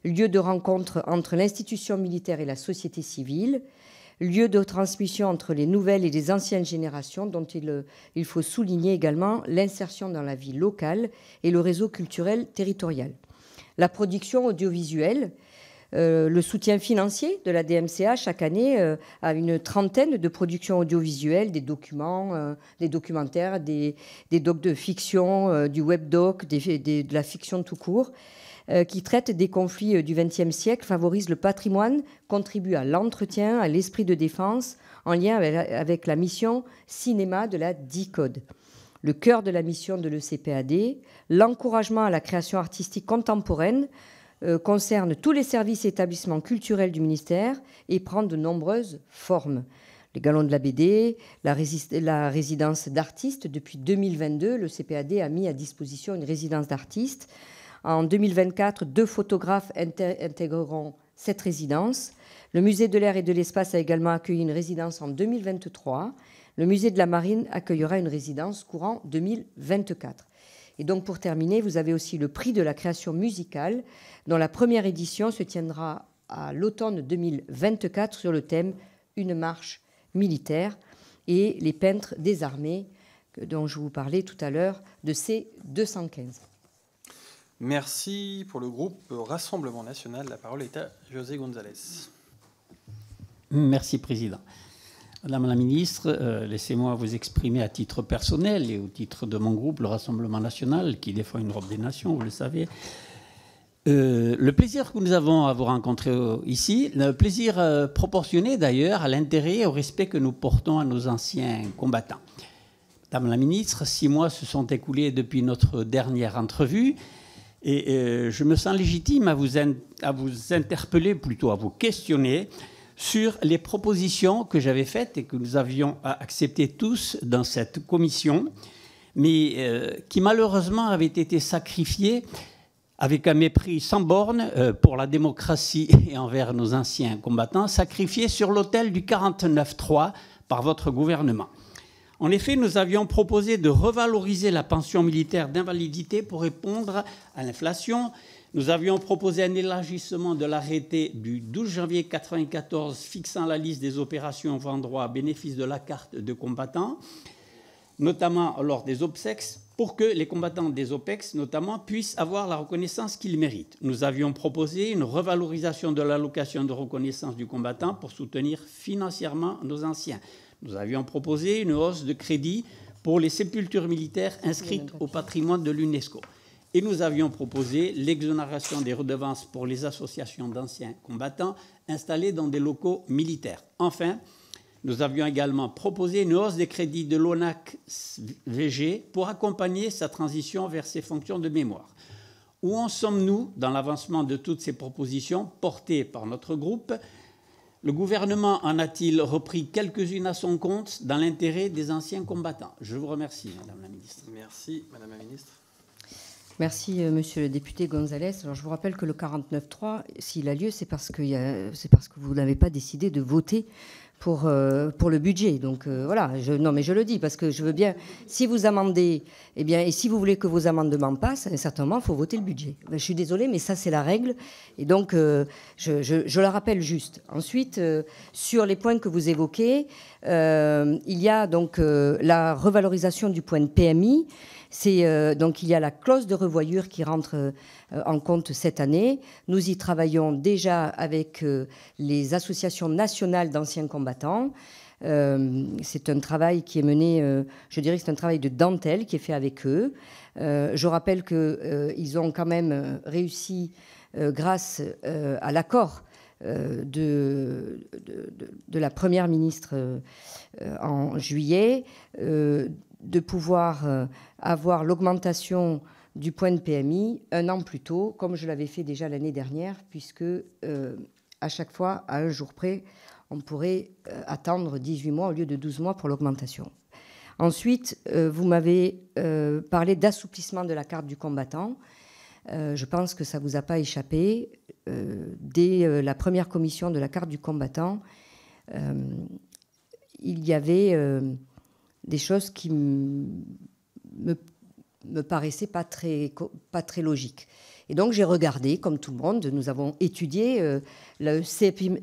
lieu de rencontre entre l'institution militaire et la société civile, lieu de transmission entre les nouvelles et les anciennes générations, dont il, il faut souligner également l'insertion dans la vie locale et le réseau culturel territorial. La production audiovisuelle, euh, le soutien financier de la DMCA chaque année euh, a une trentaine de productions audiovisuelles, des documents, euh, des documentaires, des, docs de fiction, du webdoc, de la fiction tout court, qui traitent des conflits du XXe siècle, favorisent le patrimoine, contribuent à l'entretien, à l'esprit de défense, en lien avec la mission cinéma de la DICODE le cœur de la mission de l'ECPAD, l'encouragement à la création artistique contemporaine euh, concerne tous les services et établissements culturels du ministère et prend de nombreuses formes. Les galons de la BD, la, résidence d'artistes. Depuis 2022, le CPAD a mis à disposition une résidence d'artistes. En 2024, deux photographes intégreront cette résidence. Le musée de l'air et de l'espace a également accueilli une résidence en 2023. Le musée de la marine accueillera une résidence courant 2024. Et donc pour terminer, vous avez aussi le prix de la création musicale, dont la première édition se tiendra à l'automne 2024 sur le thème Une marche militaire et les peintres des armées dont je vous parlais tout à l'heure de C215. Merci pour le groupe Rassemblement national. La parole est à José González. Merci, Président. Madame la ministre, euh, laissez-moi vous exprimer à titre personnel et au titre de mon groupe, le Rassemblement national, qui défend une robe des nations, vous le savez. Euh, le plaisir que nous avons à vous rencontrer euh, ici, le plaisir proportionné d'ailleurs à l'intérêt et au respect que nous portons à nos anciens combattants. Madame la ministre, six mois se sont écoulés depuis notre dernière entrevue et je me sens légitime à vous, interpeller, plutôt à vous questionner sur les propositions que j'avais faites et que nous avions acceptées tous dans cette commission, mais euh, qui malheureusement avaient été sacrifiées avec un mépris sans borne euh, pour la démocratie et envers nos anciens combattants, sacrifiées sur l'autel du 49-3 par votre gouvernement. En effet, nous avions proposé de revaloriser la pension militaire d'invalidité pour répondre à l'inflation nous avions proposé un élargissement de l'arrêté du 12 janvier 1994 fixant la liste des opérations ouvrant droit à bénéfice de la carte de combattant, notamment lors des obsèques, pour que les combattants des OPEX, notamment, puissent avoir la reconnaissance qu'ils méritent. Nous avions proposé une revalorisation de l'allocation de reconnaissance du combattant pour soutenir financièrement nos anciens. Nous avions proposé une hausse de crédit pour les sépultures militaires inscrites au patrimoine de l'UNESCO et nous avions proposé l'exonération des redevances pour les associations d'anciens combattants installées dans des locaux militaires. Enfin, nous avions également proposé une hausse des crédits de l'ONAC-VG pour accompagner sa transition vers ses fonctions de mémoire. Où en sommes-nous dans l'avancement de toutes ces propositions portées par notre groupe Le gouvernement en a-t-il repris quelques-unes à son compte dans l'intérêt des anciens combattants? Je vous remercie, Madame la Ministre. Merci, Madame la Ministre. Merci, euh, monsieur le député Gonzalez. Alors, je vous rappelle que le 49.3, s'il a lieu, c'est parce, que c'est parce que vous n'avez pas décidé de voter pour, euh, pour le budget. Donc euh, voilà, je, non mais je le dis parce que je veux bien, si vous amendez, eh bien, et si vous voulez que vos amendements passent, à un certain moment, il faut voter le budget. Ben, je suis désolée, mais ça c'est la règle. Et donc, euh, je, je, je, la rappelle juste. Ensuite, sur les points que vous évoquez, il y a donc la revalorisation du point de PMI. C'est donc il y a la clause de revoyure qui rentre euh, en compte cette année. Nous y travaillons déjà avec euh, les associations nationales d'anciens combattants. Euh, c'est un travail qui est mené, je dirais que c'est un travail de dentelle qui est fait avec eux. je rappelle qu'ils ont quand même réussi, grâce à l'accord de, la Première ministre en juillet, de pouvoir avoir l'augmentation du point de PMI un an plus tôt, comme je l'avais fait déjà l'année dernière, puisque euh, à chaque fois, à un jour près, on pourrait euh, attendre 18 mois au lieu de 12 mois pour l'augmentation. Ensuite, euh, vous m'avez parlé d'assouplissement de la carte du combattant. je pense que ça ne vous a pas échappé. dès la première commission de la carte du combattant, il y avait des choses qui me me paraissait pas très, pas très logique. Et donc j'ai regardé, comme tout le monde, nous avons étudié euh, le,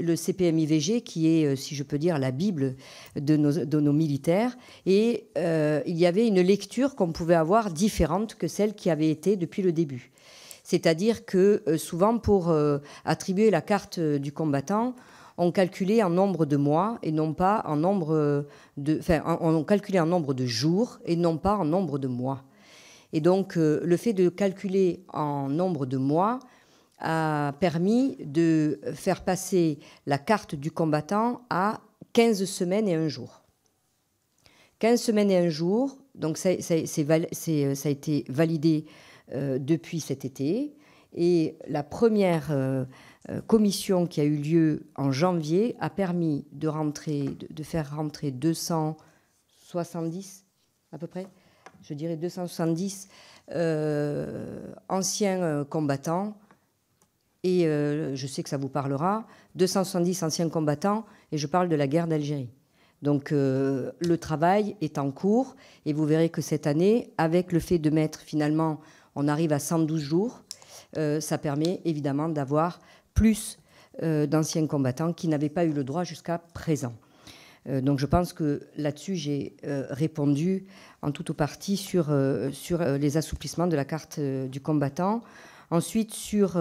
le, CPMIVG, qui est, euh, si je peux dire, la Bible de nos, de nos militaires. Et euh, il y avait une lecture qu'on pouvait avoir différente que celle qui avait été depuis le début. C'est-à-dire que souvent, pour attribuer la carte du combattant, on calculait en nombre de mois et non pas en nombre de, enfin, on calculait en nombre de jours et non pas en nombre de mois. Et donc, euh, le fait de calculer en nombre de mois a permis de faire passer la carte du combattant à 15 semaines et un jour. 15 semaines et un jour, donc ça, euh, a été validé euh, depuis cet été. Et la première commission qui a eu lieu en janvier a permis de, rentrer, de faire rentrer 270 à peu près je dirais 270 euh, anciens euh, combattants, et euh, je sais que ça vous parlera, 270 anciens combattants, et je parle de la guerre d'Algérie. Donc le travail est en cours, et vous verrez que cette année, avec le fait de mettre finalement, on arrive à 112 jours, ça permet évidemment d'avoir plus d'anciens combattants qui n'avaient pas eu le droit jusqu'à présent. donc je pense que là-dessus, j'ai répondu en tout ou partie sur, euh, euh, les assouplissements de la carte euh, du combattant. Ensuite, sur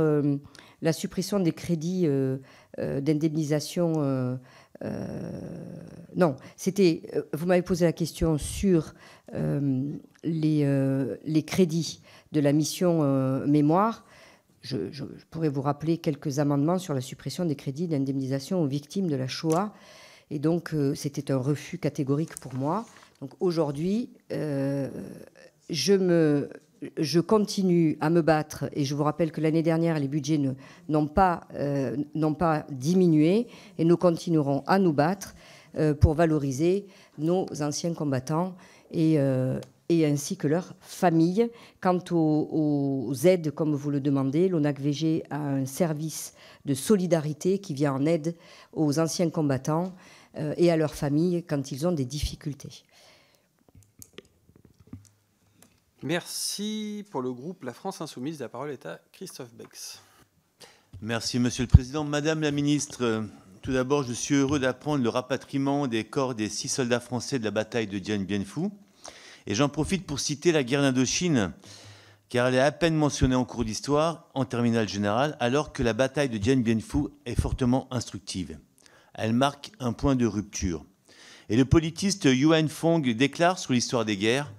la suppression des crédits d'indemnisation. non, c'était. Vous m'avez posé la question sur les, crédits de la mission mémoire. Je, pourrais vous rappeler quelques amendements sur la suppression des crédits d'indemnisation aux victimes de la Shoah. Et donc, c'était un refus catégorique pour moi. Donc aujourd'hui, euh, je, me, je continue à me battre et je vous rappelle que l'année dernière, les budgets n'ont pas, euh, pas diminué et nous continuerons à nous battre euh, pour valoriser nos anciens combattants et, et ainsi que leurs familles. Quant aux, aux aides, comme vous le demandez, l'ONAC-VG a un service de solidarité qui vient en aide aux anciens combattants et à leurs familles quand ils ont des difficultés. Merci pour le groupe La France Insoumise. La parole est à Christophe Bex. Merci, Monsieur le Président. Madame la Ministre, tout d'abord, je suis heureux d'apprendre le rapatriement des corps des six soldats français de la bataille de Dien Bien Phu. Et j'en profite pour citer la guerre d'Indochine, car elle est à peine mentionnée en cours d'histoire, en terminale générale, alors que la bataille de Dien Bien Phu est fortement instructive. Elle marque un point de rupture. Et le politiste Yuan Fong déclare sur l'histoire des guerres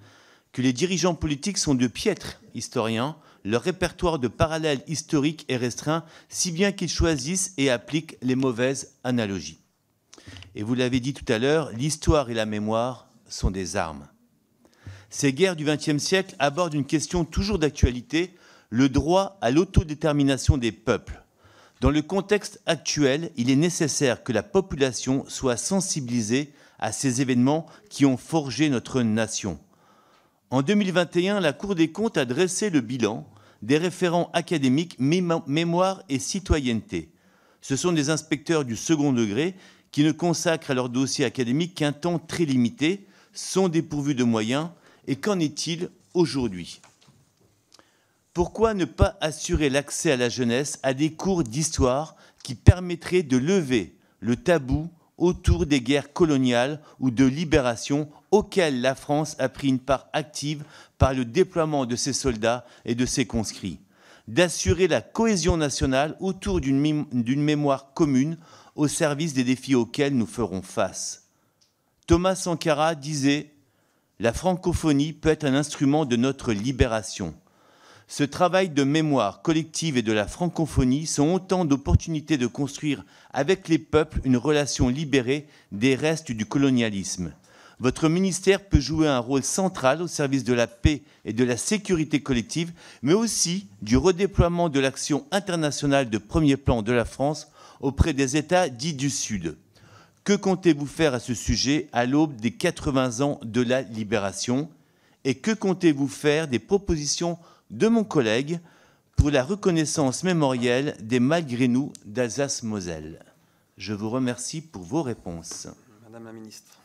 que les dirigeants politiques sont de piètres historiens, leur répertoire de parallèles historiques est restreint, si bien qu'ils choisissent et appliquent les mauvaises analogies. Et vous l'avez dit tout à l'heure, l'histoire et la mémoire sont des armes. Ces guerres du XXe siècle abordent une question toujours d'actualité, le droit à l'autodétermination des peuples. Dans le contexte actuel, il est nécessaire que la population soit sensibilisée à ces événements qui ont forgé notre nation. En 2021, la Cour des comptes a dressé le bilan des référents académiques mémoire et citoyenneté. Ce sont des inspecteurs du second degré qui ne consacrent à leur dossier académique qu'un temps très limité, sont dépourvus de moyens. Et qu'en est-il aujourd'hui? Pourquoi ne pas assurer l'accès à la jeunesse à des cours d'histoire qui permettraient de lever le tabou autour des guerres coloniales ou de libération auxquelles la France a pris une part active par le déploiement de ses soldats et de ses conscrits, d'assurer la cohésion nationale autour d'une mémoire commune au service des défis auxquels nous ferons face. Thomas Sankara disait La francophonie peut être un instrument de notre libération. Ce travail de mémoire collective et de la francophonie sont autant d'opportunités de construire avec les peuples une relation libérée des restes du colonialisme. Votre ministère peut jouer un rôle central au service de la paix et de la sécurité collective, mais aussi du redéploiement de l'action internationale de premier plan de la France auprès des États dits du Sud. Que comptez-vous faire à ce sujet à l'aube des 80 ans de la libération? Et que comptez-vous faire des propositions de mon collègue pour la reconnaissance mémorielle des malgré nous d'Alsace-Moselle? Je vous remercie pour vos réponses. Madame la ministre.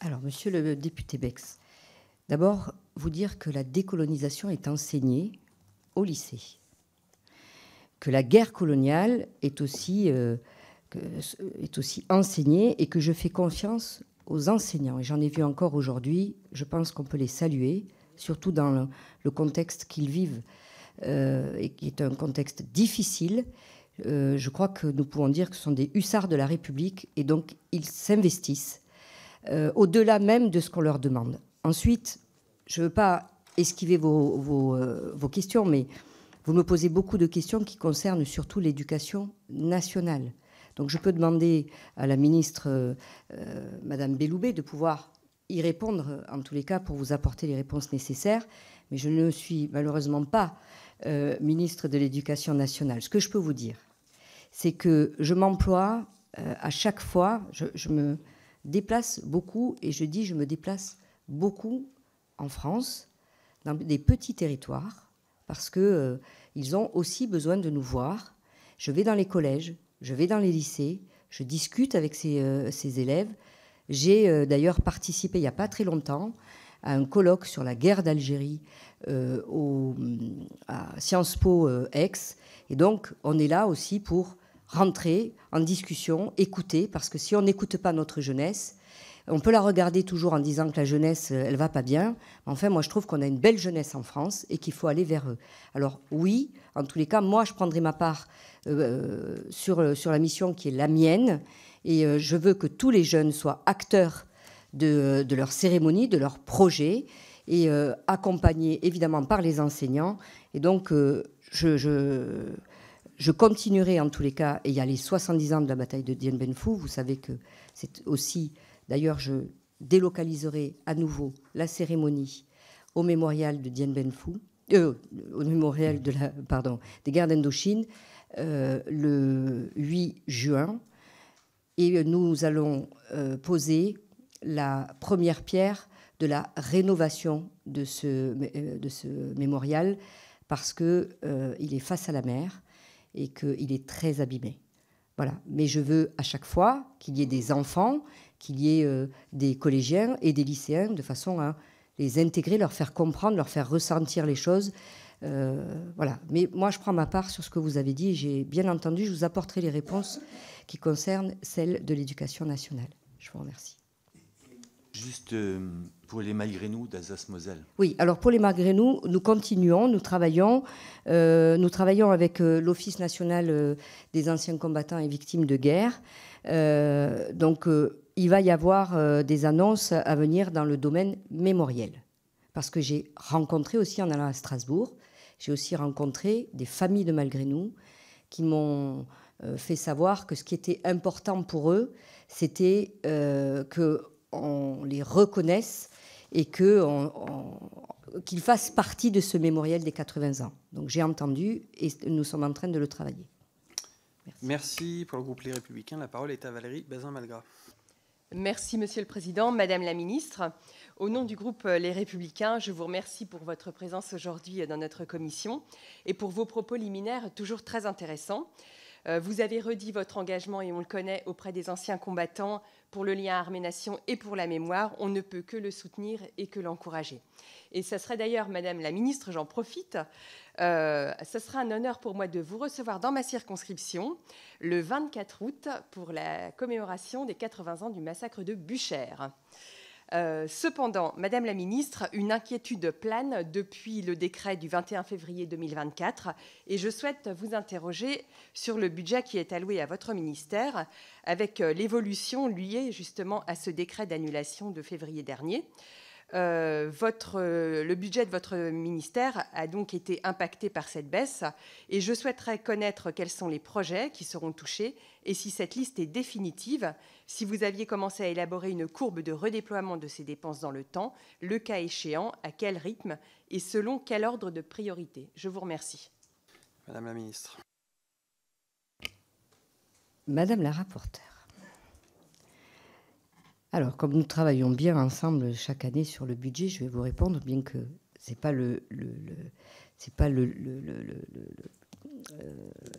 Alors, monsieur le député Bex, d'abord, vous dire que la décolonisation est enseignée au lycée, que la guerre coloniale est aussi, euh, est aussi enseignée et que je fais confiance aux enseignants, et j'en ai vu encore aujourd'hui, je pense qu'on peut les saluer, surtout dans le, contexte qu'ils vivent, euh, et qui est un contexte difficile. Euh, je crois que nous pouvons dire que ce sont des hussards de la République, et donc ils s'investissent au-delà même de ce qu'on leur demande. Ensuite, je ne veux pas esquiver vos questions, mais vous me posez beaucoup de questions qui concernent surtout l'éducation nationale. Donc je peux demander à la ministre, euh, euh, Madame Belloubet, de pouvoir y répondre, en tous les cas, pour vous apporter les réponses nécessaires. Mais je ne suis malheureusement pas euh, ministre de l'Éducation nationale. Ce que je peux vous dire, c'est que je m'emploie à chaque fois, je, me déplace beaucoup, et je dis je me déplace beaucoup en France, dans des petits territoires, parce qu'ils ont aussi besoin de nous voir. Je vais dans les collèges, je vais dans les lycées, je discute avec ces, euh, élèves. J'ai euh, d'ailleurs participé il n'y a pas très longtemps à un colloque sur la guerre d'Algérie euh, à Sciences Po Aix. Et donc, on est là aussi pour rentrer en discussion, écouter, parce que si on n'écoute pas notre jeunesse, on peut la regarder toujours en disant que la jeunesse, elle va pas bien. Enfin, moi, je trouve qu'on a une belle jeunesse en France et qu'il faut aller vers eux. Alors, oui, en tous les cas, moi, je prendrai ma part euh, sur, sur la mission qui est la mienne. Et euh, je veux que tous les jeunes soient acteurs de, de leur cérémonie, de leur projet, et euh, accompagnés évidemment par les enseignants. Et donc, je, je, je, continuerai en tous les cas. Et il y a les 70 ans de la bataille de Dien Ben Phu. Vous savez que c'est aussi. D'ailleurs, je délocaliserai à nouveau la cérémonie au mémorial de Dien Ben Phu. au mémorial des guerres d'Indochine, euh, le 8 juin. Et nous allons euh, poser la première pierre de la rénovation de ce, euh, mémorial parce qu'il il est face à la mer et qu'il est très abîmé. Voilà. Mais je veux à chaque fois qu'il y ait des enfants, qu'il y ait des collégiens et des lycéens de façon à les intégrer, leur faire comprendre, leur faire ressentir les choses euh, voilà. Mais moi, je prends ma part sur ce que vous avez dit. J'ai bien entendu, je vous apporterai les réponses qui concernent celles de l'éducation nationale. Je vous remercie. Juste euh, pour les malgré nous d'Alsace-Moselle. Oui, alors pour les malgré nous, nous continuons, nous travaillons. Euh, nous travaillons avec l'Office national des anciens combattants et victimes de guerre. donc, il va y avoir des annonces à venir dans le domaine mémoriel. Parce que j'ai rencontré aussi en allant à Strasbourg j'ai aussi rencontré des familles de malgré nous qui m'ont euh, fait savoir que ce qui était important pour eux, c'était euh, qu'on les reconnaisse et qu'ils fassent partie de ce mémorial des 80 ans. Donc j'ai entendu et nous sommes en train de le travailler. Merci. Merci pour le groupe Les Républicains. La parole est à Valérie Bazin-Malgras. Merci, Monsieur le Président. Madame la Ministre, au nom du groupe Les Républicains, je vous remercie pour votre présence aujourd'hui dans notre commission et pour vos propos liminaires toujours très intéressants. Euh, vous avez redit votre engagement, et on le connaît, auprès des anciens combattants pour le lien armée-nation et pour la mémoire. On ne peut que le soutenir et que l'encourager. Et ce serait d'ailleurs, Madame la Ministre, j'en profite, euh, sera un honneur pour moi de vous recevoir dans ma circonscription le 24 août pour la commémoration des 80 ans du massacre de Buchères. Euh, cependant, Madame la Ministre, une inquiétude plane depuis le décret du 21 février 2024 et je souhaite vous interroger sur le budget qui est alloué à votre ministère avec euh, l'évolution liée justement à ce décret d'annulation de février dernier. Euh, votre, euh, le budget de votre ministère a donc été impacté par cette baisse et je souhaiterais connaître quels sont les projets qui seront touchés et si cette liste est définitive, si vous aviez commencé à élaborer une courbe de redéploiement de ces dépenses dans le temps, le cas échéant, à quel rythme et selon quel ordre de priorité? Je vous remercie. Madame la ministre. Madame la rapporteure. Alors, comme nous travaillons bien ensemble chaque année sur le budget, je vais vous répondre, bien que ce n'est pas le, pas le,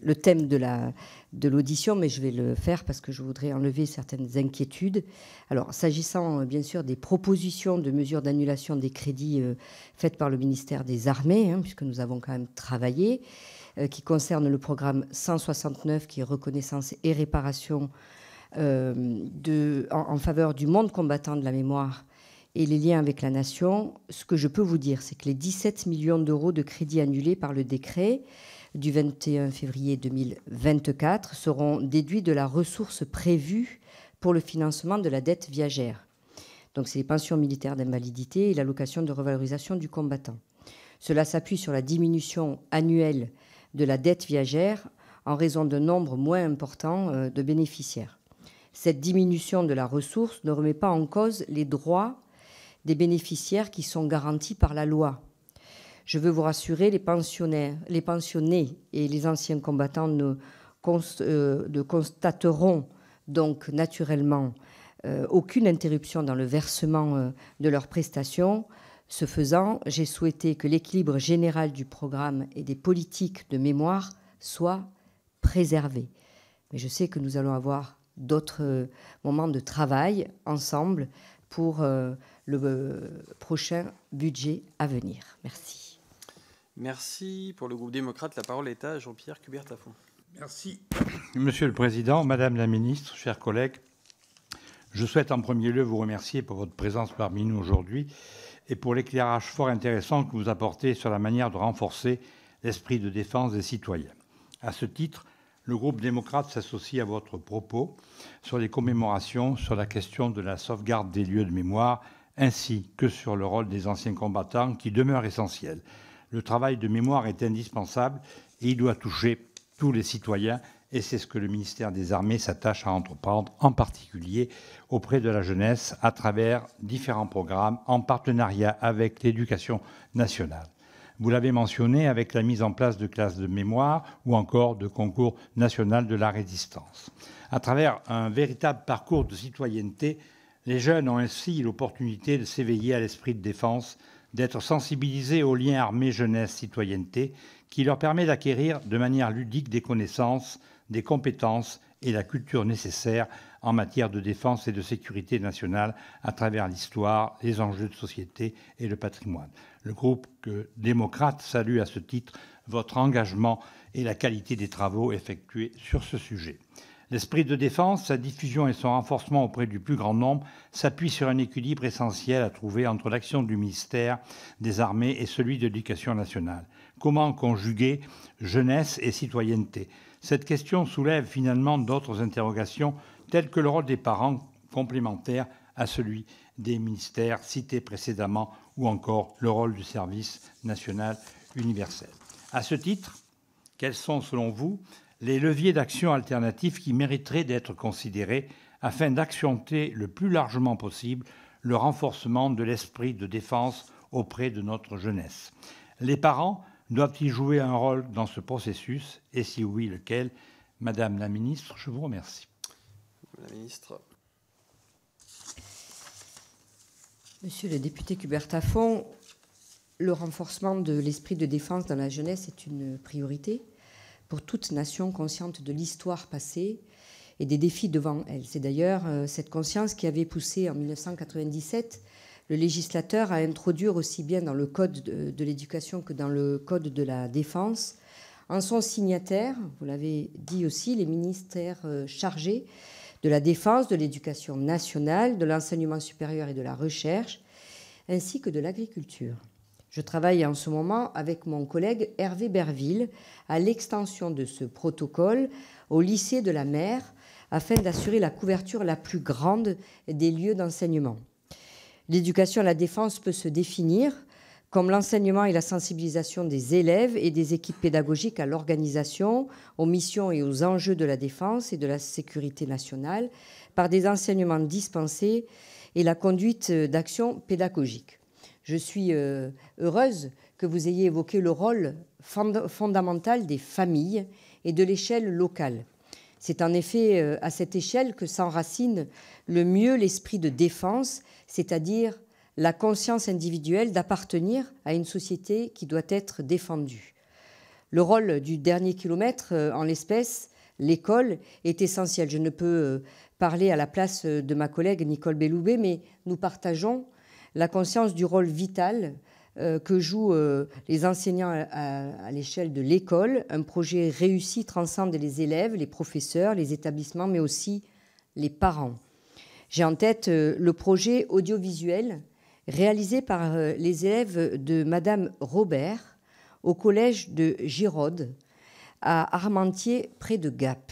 le, thème de, la, de l'audition, mais je vais le faire parce que je voudrais enlever certaines inquiétudes. Alors, s'agissant bien sûr des propositions de mesures d'annulation des crédits euh, faites par le ministère des Armées, hein, puisque nous avons quand même travaillé, euh, qui concerne le programme 169, qui est reconnaissance et réparation euh, de, en, faveur du monde combattant de la mémoire et les liens avec la nation, ce que je peux vous dire, c'est que les 17 millions d'euros de crédits annulés par le décret du 21 février 2024 seront déduits de la ressource prévue pour le financement de la dette viagère. Donc c'est les pensions militaires d'invalidité et l'allocation de revalorisation du combattant. Cela s'appuie sur la diminution annuelle de la dette viagère en raison d'un nombre moins important euh, de bénéficiaires. Cette diminution de la ressource ne remet pas en cause les droits des bénéficiaires qui sont garantis par la loi. Je veux vous rassurer, les pensionnaires, les pensionnés et les anciens combattants ne, euh, constateront donc naturellement euh, aucune interruption dans le versement euh, de leurs prestations. Ce faisant, j'ai souhaité que l'équilibre général du programme et des politiques de mémoire soit préservé. Mais je sais que nous allons avoir d'autres euh, moments de travail ensemble pour euh, le euh, prochain budget à venir. Merci. Merci. Pour le groupe démocrate, la parole est à Jean-Pierre Cubert-Lafont. Merci. Monsieur le Président, Madame la Ministre, chers collègues, je souhaite en premier lieu vous remercier pour votre présence parmi nous aujourd'hui et pour l'éclairage fort intéressant que vous apportez sur la manière de renforcer l'esprit de défense des citoyens. À ce titre, le groupe démocrate s'associe à votre propos sur les commémorations, sur la question de la sauvegarde des lieux de mémoire, ainsi que sur le rôle des anciens combattants qui demeure essentiel. Le travail de mémoire est indispensable et il doit toucher tous les citoyens et c'est ce que le ministère des Armées s'attache à entreprendre, en particulier auprès de la jeunesse, à travers différents programmes en partenariat avec l'éducation nationale. Vous l'avez mentionné avec la mise en place de classes de mémoire ou encore de concours national de la résistance. À travers un véritable parcours de citoyenneté, les jeunes ont ainsi l'opportunité de s'éveiller à l'esprit de défense, d'être sensibilisés au lien armée-jeunesse-citoyenneté qui leur permet d'acquérir de manière ludique des connaissances, des compétences et la culture nécessaire en matière de défense et de sécurité nationale à travers l'histoire, les enjeux de société et le patrimoine. Le groupe démocrate salue à ce titre votre engagement et la qualité des travaux effectués sur ce sujet. L'esprit de défense, sa diffusion et son renforcement auprès du plus grand nombre s'appuient sur un équilibre essentiel à trouver entre l'action du ministère des Armées et celui de l'Éducation nationale. Comment conjuguer jeunesse et citoyenneté? Cette question soulève finalement d'autres interrogations telles que le rôle des parents complémentaire à celui des ministères cités précédemment ou encore le rôle du service national universel. À ce titre, quels sont, selon vous, les leviers d'action alternatifs qui mériteraient d'être considérés afin d'accentuer le plus largement possible le renforcement de l'esprit de défense auprès de notre jeunesse? Les parents doivent-ils jouer un rôle dans ce processus? Et si oui, lequel? Madame la Ministre, je vous remercie. La Ministre. Monsieur le député Cuberta Font, le renforcement de l'esprit de défense dans la jeunesse est une priorité pour toute nation consciente de l'histoire passée et des défis devant elle. C'est d'ailleurs euh, cette conscience qui avait poussé en 1997 le législateur à introduire aussi bien dans le Code de, l'éducation que dans le Code de la défense, en son signataire, vous l'avez dit aussi, les ministères euh, chargés de la défense, de l'éducation nationale, de l'enseignement supérieur et de la recherche, ainsi que de l'agriculture. Je travaille en ce moment avec mon collègue Hervé Berville à l'extension de ce protocole au lycée de la mer afin d'assurer la couverture la plus grande des lieux d'enseignement. L'éducation à la défense peut se définir comme l'enseignement et la sensibilisation des élèves et des équipes pédagogiques à l'organisation, aux missions et aux enjeux de la défense et de la sécurité nationale par des enseignements dispensés et la conduite d'actions pédagogiques. Je suis euh, heureuse que vous ayez évoqué le rôle fondamental des familles et de l'échelle locale. C'est en effet euh, à cette échelle que s'enracine le mieux l'esprit de défense, c'est-à-dire la conscience individuelle d'appartenir à une société qui doit être défendue. Le rôle du dernier kilomètre, euh, en l'espèce, l'école, est essentiel. Je ne peux euh, parler à la place de ma collègue Nicole Belloubet, mais nous partageons la conscience du rôle vital euh, que jouent les enseignants à, l'échelle de l'école. Un projet réussi transcende les élèves, les professeurs, les établissements, mais aussi les parents. J'ai en tête le projet audiovisuel réalisé par les élèves de Madame Robert au collège de Giraude à Armentier près de Gap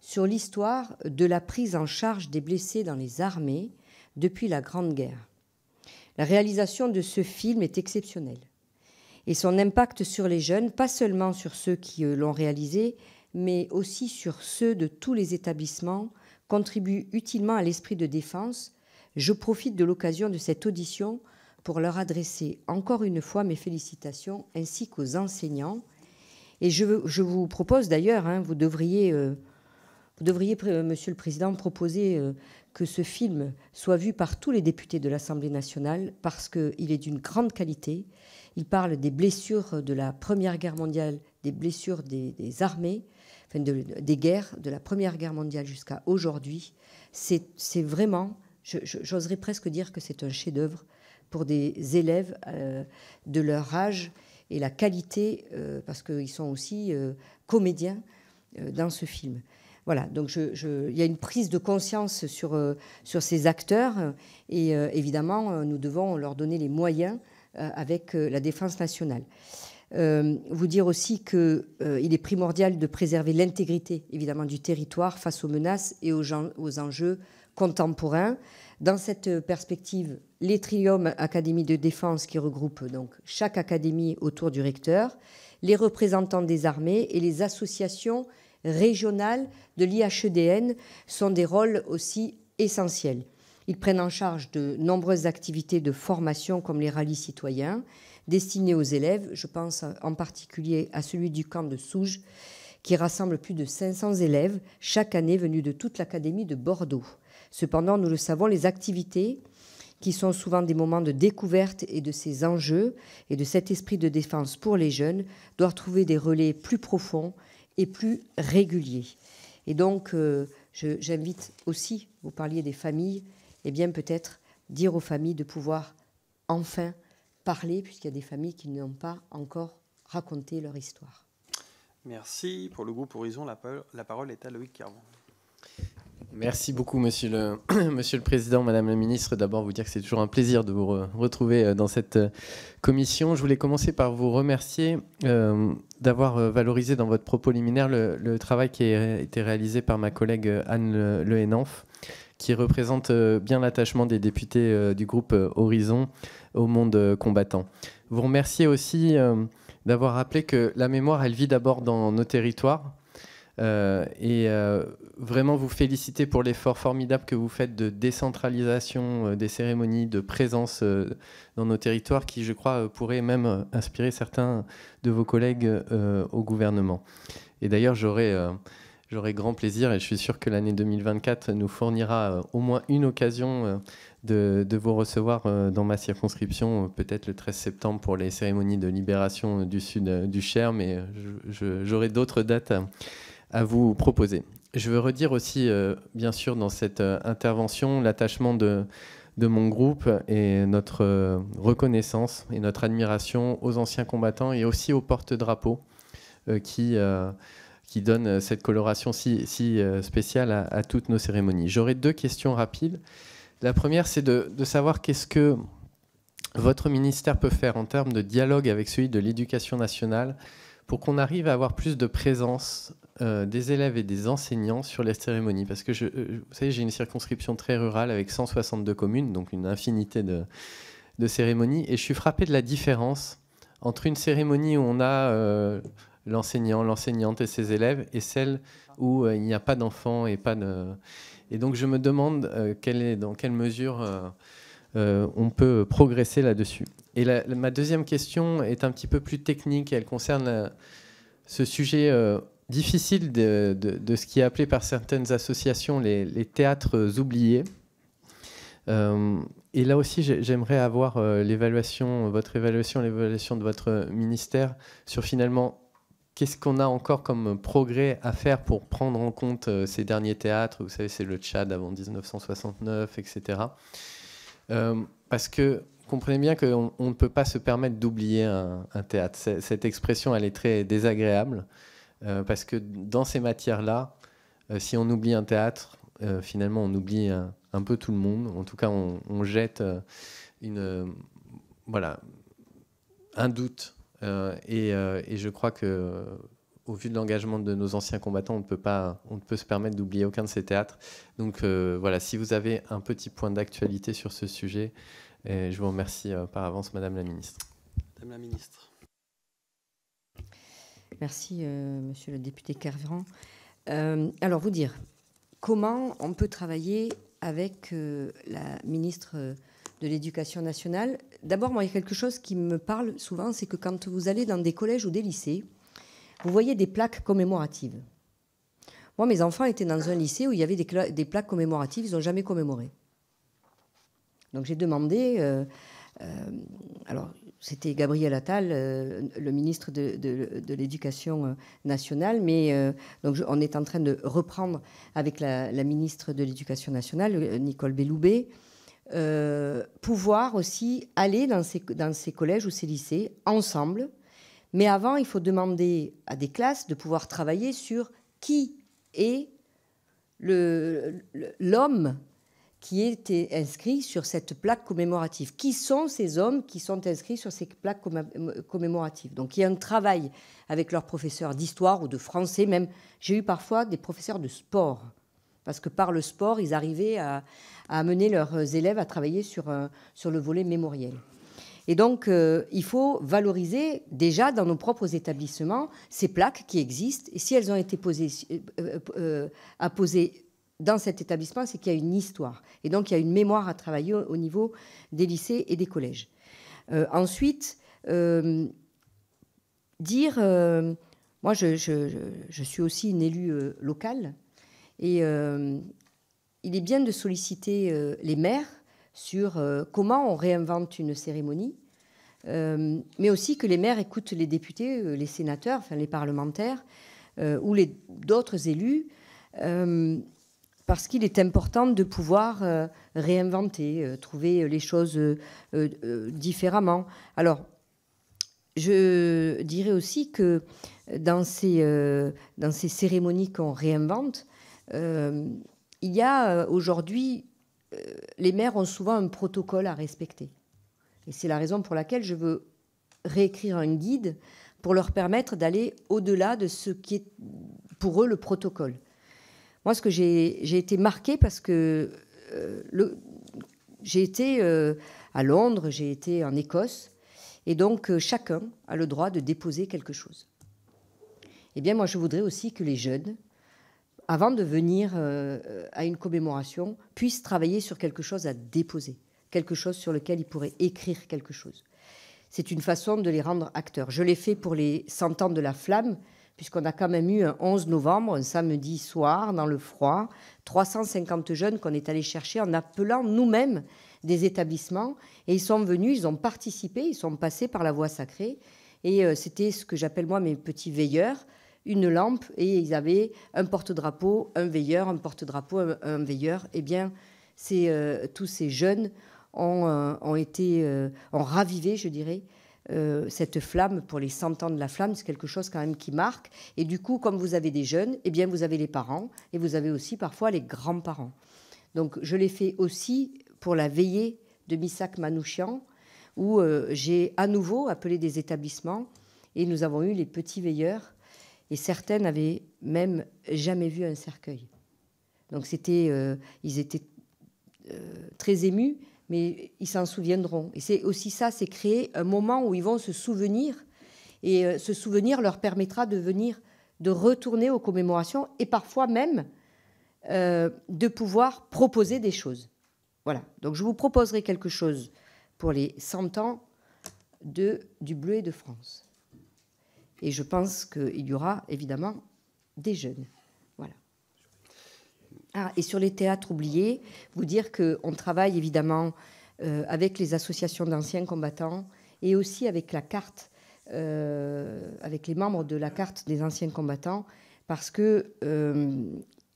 sur l'histoire de la prise en charge des blessés dans les armées depuis la Grande Guerre. La réalisation de ce film est exceptionnelle. Et son impact sur les jeunes, pas seulement sur ceux qui euh, l'ont réalisé, mais aussi sur ceux de tous les établissements, contribue utilement à l'esprit de défense. Je profite de l'occasion de cette audition pour leur adresser encore une fois mes félicitations ainsi qu'aux enseignants. Et je, vous propose d'ailleurs, hein, vous devriez, euh, vous devriez, euh, Monsieur le Président, proposer que ce film soit vu par tous les députés de l'Assemblée nationale parce qu'il est d'une grande qualité. Il parle des blessures de la Première Guerre mondiale, des blessures des, armées, enfin des guerres de la Première Guerre mondiale jusqu'à aujourd'hui. C'est vraiment, j'oserais presque dire que c'est un chef-d'œuvre pour des élèves euh, de leur âge et la qualité, euh, parce qu'ils sont aussi euh, comédiens dans ce film. Voilà, donc il y a une prise de conscience sur, sur ces acteurs et évidemment, nous devons leur donner les moyens avec la défense nationale. vous dire aussi qu'il est primordial de préserver l'intégrité évidemment du territoire face aux menaces et aux, aux enjeux contemporains. Dans cette perspective, les Trium Académies de défense qui regroupent donc chaque académie autour du recteur, les représentants des armées et les associations régionales de l'IHEDN sont des rôles aussi essentiels. Ils prennent en charge de nombreuses activités de formation comme les rallyes citoyens destinés aux élèves. Je pense en particulier à celui du camp de Souges qui rassemble plus de 500 élèves chaque année venus de toute l'Académie de Bordeaux. Cependant, nous le savons, les activités qui sont souvent des moments de découverte et de ces enjeux et de cet esprit de défense pour les jeunes doivent trouver des relais plus profonds et plus régulier. Et donc, euh, j'invite aussi, vous parliez des familles, et eh bien peut-être dire aux familles de pouvoir enfin parler, puisqu'il y a des familles qui n'ont pas encore raconté leur histoire. Merci. Pour le groupe Horizon, la parole est à Loïc Carvon. Merci beaucoup, monsieur le, Président, Madame la Ministre. D'abord, vous dire que c'est toujours un plaisir de vous retrouver euh, dans cette euh, commission. Je voulais commencer par vous remercier euh, d'avoir valorisé dans votre propos liminaire le, travail qui a été réalisé par ma collègue Anne Le, le qui représente bien l'attachement des députés du groupe Horizon au monde combattant. Vous remercier aussi d'avoir rappelé que la mémoire, elle vit d'abord dans nos territoires et euh, vraiment vous féliciter pour l'effort formidable que vous faites de décentralisation euh, des cérémonies, de présence dans nos territoires, qui, je crois, pourrait même inspirer certains de vos collègues au gouvernement. Et d'ailleurs, j'aurais j'aurai grand plaisir et je suis sûr que l'année 2024 nous fournira au moins une occasion de, vous recevoir dans ma circonscription, peut-être le 13 septembre pour les cérémonies de libération du sud du Cher, mais j'aurai d'autres dates vous proposer. Je veux redire aussi, euh, bien sûr, dans cette euh, intervention, l'attachement de, mon groupe et notre euh, reconnaissance et notre admiration aux anciens combattants et aussi aux porte-drapeaux qui, qui donnent cette coloration si, si spéciale à, à, toutes nos cérémonies. J'aurai deux questions rapides. La première, c'est de savoir qu'est-ce que votre ministère peut faire en termes de dialogue avec celui de l'éducation nationale pour qu'on arrive à avoir plus de présence euh, des élèves et des enseignants sur les cérémonies. Parce que, euh, vous savez, j'ai une circonscription très rurale avec 162 communes, donc une infinité de, cérémonies. Et je suis frappé de la différence entre une cérémonie où on a euh, l'enseignant, l'enseignante et ses élèves, et celle où il n'y a pas d'enfants et donc je me demande dans quelle mesure on peut progresser là-dessus. Et ma deuxième question est un petit peu plus technique. Elle concerne ce sujet difficile de, ce qui est appelé par certaines associations les, théâtres oubliés. Euh, et là aussi, j'aimerais avoir euh, l'évaluation, votre évaluation, l'évaluation de votre ministère sur finalement qu'est-ce qu'on a encore comme progrès à faire pour prendre en compte euh, ces derniers théâtres? Vous savez, c'est le Tchad avant 1969, etc. parce que comprenez bien qu'on ne peut pas se permettre d'oublier un, théâtre. Cette expression, elle est très désagréable. Euh, parce que dans ces matières-là, euh, si on oublie un théâtre, euh, finalement, on oublie un, peu tout le monde. En tout cas, on, jette une, voilà, un doute. Et, je crois que au vu de l'engagement de nos anciens combattants, on ne peut pas, on ne peut se permettre d'oublier aucun de ces théâtres. Donc voilà, si vous avez un petit point d'actualité sur ce sujet, je vous remercie par avance, Madame la Ministre. Madame la Ministre. Merci, euh, monsieur le député Carvirand. Euh, alors, vous dire, comment on peut travailler avec euh, la ministre de l'Éducation nationale? D'abord, moi, il y a quelque chose qui me parle souvent, c'est que quand vous allez dans des collèges ou des lycées, vous voyez des plaques commémoratives. Moi, mes enfants étaient dans un lycée où il y avait des, plaques commémoratives, ils n'ont jamais commémoré. Donc j'ai demandé, alors c'était Gabriel Attal, euh, le ministre de, l'Éducation euh, nationale, mais euh, donc on est en train de reprendre avec la, ministre de l'Éducation nationale, Nicole Belloubet, pouvoir aussi aller dans ces collèges ou ces lycées ensemble. Mais avant, il faut demander à des classes de pouvoir travailler sur qui est l'homme qui était inscrit sur cette plaque commémorative. Qui sont ces hommes qui sont inscrits sur ces plaques commémoratives? Donc il y a un travail avec leurs professeurs d'histoire ou de français même. J'ai eu parfois des professeurs de sport, parce que par le sport, ils arrivaient à, amener leurs élèves à travailler sur, sur le volet mémoriel. Et donc, euh, il faut valoriser déjà dans nos propres établissements ces plaques qui existent. Et si elles ont été posées, euh, poser dans cet établissement, c'est qu'il y a une histoire. Et donc, il y a une mémoire à travailler au, niveau des lycées et des collèges. Euh, ensuite, euh, dire, euh, moi, je, suis aussi une élue locale, et il est bien de solliciter les maires sur comment on réinvente une cérémonie, mais aussi que les maires écoutent les députés, les sénateurs, les parlementaires, ou d'autres élus parce qu'il est important de pouvoir euh, réinventer, euh, trouver les choses euh, différemment. Alors, je dirais aussi que dans ces cérémonies qu'on réinvente, il y a aujourd'hui, les maires ont souvent un protocole à respecter. Et c'est la raison pour laquelle je veux réécrire un guide pour leur permettre d'aller au-delà de ce qui est pour eux le protocole. Moi, ce que j'ai été marquée parce que euh, j'ai été euh, à Londres, j'ai été en Écosse, et donc euh, chacun a le droit de déposer quelque chose. Eh bien, moi, je voudrais aussi que les jeunes, avant de venir à une commémoration, puissent travailler sur quelque chose à déposer, quelque chose sur lequel ils pourraient écrire quelque chose. C'est une façon de les rendre acteurs. Je l'ai fait pour les 100 ans de la flamme, puisqu'on a quand même eu un 11 novembre, un samedi soir, dans le froid, 350 jeunes qu'on est allé chercher en appelant nous-mêmes des établissements. Et ils sont venus, ils ont participé, ils sont passés par la voie sacrée. Et euh, c'était ce que j'appelle moi mes petits veilleurs, une lampe, et ils avaient un porte-drapeau, un veilleur, un porte-drapeau, un, veilleur. Eh bien, euh, tous ces jeunes ont, euh, ont été, ont ravivé, je dirais, cette flamme pour les 100 ans de la flamme, c'est quelque chose quand même qui marque. Et du coup, comme vous avez des jeunes, eh bien, vous avez les parents et vous avez aussi parfois les grands-parents. Donc, je l'ai fait aussi pour la veillée de Missak Manouchian, où euh, j'ai à nouveau appelé des établissements et nous avons eu les petits veilleurs et certaines n'avaient même jamais vu un cercueil. Donc c'était, euh, ils étaient euh, très émus, mais ils s'en souviendront. Et c'est aussi ça, c'est créer un moment où ils vont se souvenir et ce souvenir leur permettra de venir, de retourner aux commémorations et parfois même de pouvoir proposer des choses. Voilà, donc je vous proposerai quelque chose pour les 100 ans du Bleu de France. Et je pense qu'il y aura évidemment des jeunes. Voilà. Ah, et sur les théâtres oubliés, vous dire qu'on travaille évidemment euh, avec les associations d'anciens combattants et aussi avec la carte, euh, avec les membres de la carte des anciens combattants, parce que euh,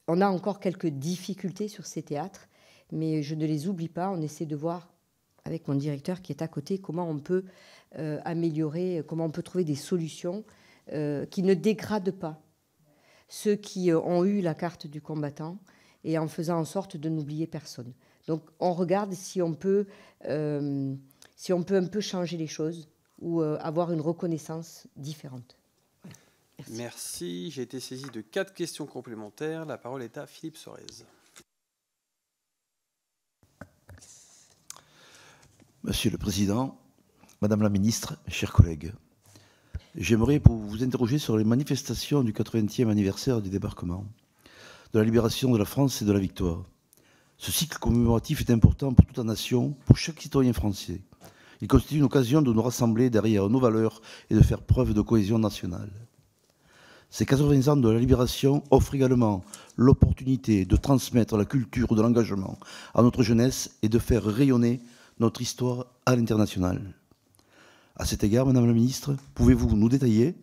on a encore quelques difficultés sur ces théâtres mais je ne les oublie pas. On essaie de voir avec mon directeur qui est à côté comment on peut améliorer, comment on peut trouver des solutions euh, qui ne dégradent pas ceux qui euh, ont eu la carte du combattant et en faisant en sorte de n'oublier personne. Donc on regarde si on peut, si on peut un peu changer les choses ou avoir une reconnaissance différente. Merci. Merci. J'ai été saisi de quatre questions complémentaires. La parole est à Philippe Sorez. Monsieur le Président, Madame la Ministre, chers collègues, j'aimerais vous interroger sur les manifestations du 80e anniversaire du débarquement, de la libération de la France et de la victoire. Ce cycle commémoratif est important pour toute la nation, pour chaque citoyen français. Il constitue une occasion de nous rassembler derrière nos valeurs et de faire preuve de cohésion nationale. Ces 80 ans de la libération offrent également l'opportunité de transmettre la culture de l'engagement à notre jeunesse et de faire rayonner notre histoire à l'international. À cet égard, Madame la Ministre, pouvez-vous nous détailler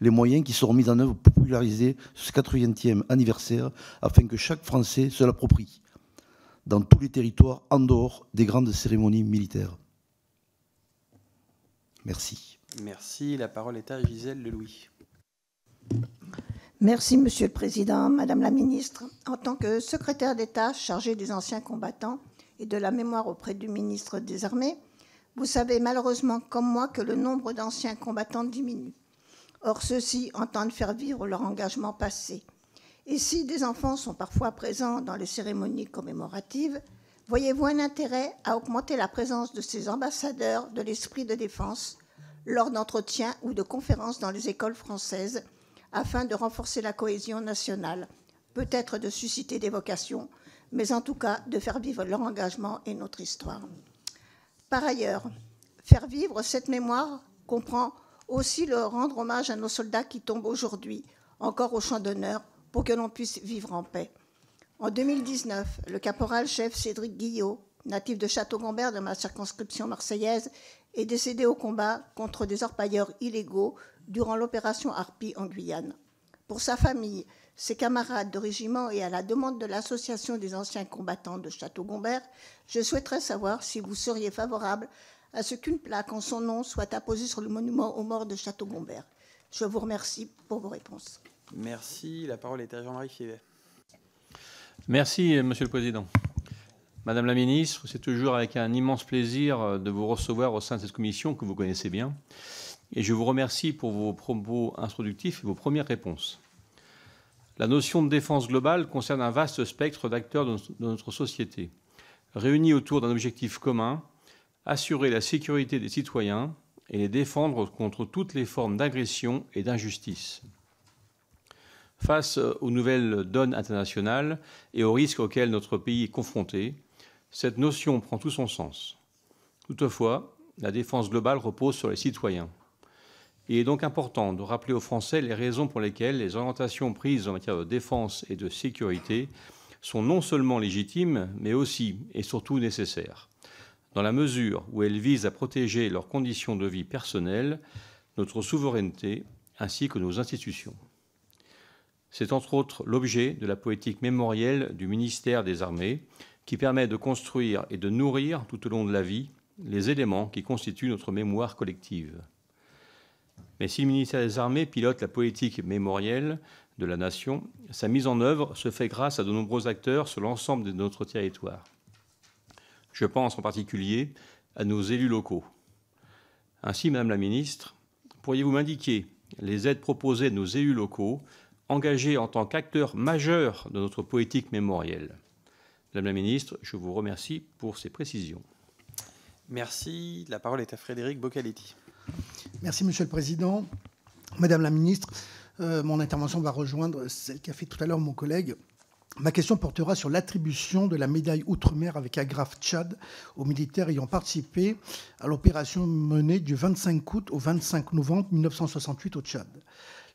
les moyens qui seront mis en œuvre pour populariser ce 80e anniversaire afin que chaque Français se l'approprie dans tous les territoires en dehors des grandes cérémonies militaires? Merci. Merci. La parole est à Gisèle Lelouis. Merci, Monsieur le Président, Madame la Ministre. En tant que secrétaire d'État chargé des anciens combattants, et de la mémoire auprès du ministre des Armées, vous savez malheureusement comme moi que le nombre d'anciens combattants diminue. Or, ceux-ci entendent faire vivre leur engagement passé. Et si des enfants sont parfois présents dans les cérémonies commémoratives, voyez-vous un intérêt à augmenter la présence de ces ambassadeurs de l'esprit de défense lors d'entretiens ou de conférences dans les écoles françaises afin de renforcer la cohésion nationale, peut-être de susciter des vocations mais en tout cas de faire vivre leur engagement et notre histoire. Par ailleurs, faire vivre cette mémoire comprend aussi le rendre hommage à nos soldats qui tombent aujourd'hui, encore au champ d'honneur, pour que l'on puisse vivre en paix. En 2019, le caporal-chef Cédric Guillot, natif de Château-Gombert de ma circonscription marseillaise, est décédé au combat contre des orpailleurs illégaux durant l'opération Harpie en Guyane. Pour sa famille, ses camarades de régiment et à la demande de l'Association des anciens combattants de Château-Gombert, je souhaiterais savoir si vous seriez favorable à ce qu'une plaque en son nom soit apposée sur le monument aux morts de Château-Gombert. Je vous remercie pour vos réponses. Merci. La parole est à Jean-Marie Fivet. Merci, Monsieur le Président. Madame la Ministre, c'est toujours avec un immense plaisir de vous recevoir au sein de cette commission que vous connaissez bien. Et je vous remercie pour vos propos introductifs et vos premières réponses. La notion de défense globale concerne un vaste spectre d'acteurs de notre société, réunis autour d'un objectif commun, assurer la sécurité des citoyens et les défendre contre toutes les formes d'agression et d'injustice. Face aux nouvelles donnes internationales et aux risques auxquels notre pays est confronté, cette notion prend tout son sens. Toutefois, la défense globale repose sur les citoyens. Il est donc important de rappeler aux Français les raisons pour lesquelles les orientations prises en matière de défense et de sécurité sont non seulement légitimes, mais aussi et surtout nécessaires, dans la mesure où elles visent à protéger leurs conditions de vie personnelles, notre souveraineté ainsi que nos institutions. C'est entre autres l'objet de la politique mémorielle du ministère des Armées, qui permet de construire et de nourrir tout au long de la vie les éléments qui constituent notre mémoire collective. Mais si le ministère des Armées pilote la politique mémorielle de la nation, sa mise en œuvre se fait grâce à de nombreux acteurs sur l'ensemble de notre territoire. Je pense en particulier à nos élus locaux. Ainsi, Madame la Ministre, pourriez-vous m'indiquer les aides proposées de nos élus locaux engagés en tant qu'acteurs majeurs de notre politique mémorielle? Madame la Ministre, je vous remercie pour ces précisions. Merci. La parole est à Frédéric Boccaletti. Merci, Monsieur le Président. Madame la Ministre, euh, mon intervention va rejoindre celle qu'a fait tout à l'heure mon collègue. Ma question portera sur l'attribution de la médaille Outre-mer avec agrafe Tchad aux militaires ayant participé à l'opération menée du 25 août au 25 novembre 1968 au Tchad.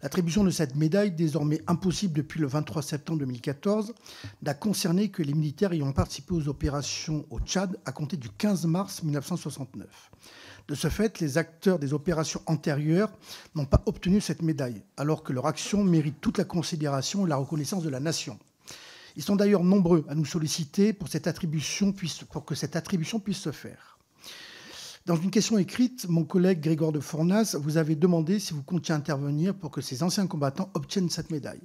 L'attribution de cette médaille, désormais impossible depuis le 23 septembre 2014, n'a concerné que les militaires ayant participé aux opérations au Tchad à compter du 15 mars 1969. De ce fait, les acteurs des opérations antérieures n'ont pas obtenu cette médaille, alors que leur action mérite toute la considération et la reconnaissance de la nation. Ils sont d'ailleurs nombreux à nous solliciter pour, que cette attribution puisse se faire. Dans une question écrite, mon collègue Grégoire de Fournas vous avez demandé si vous comptiez intervenir pour que ces anciens combattants obtiennent cette médaille.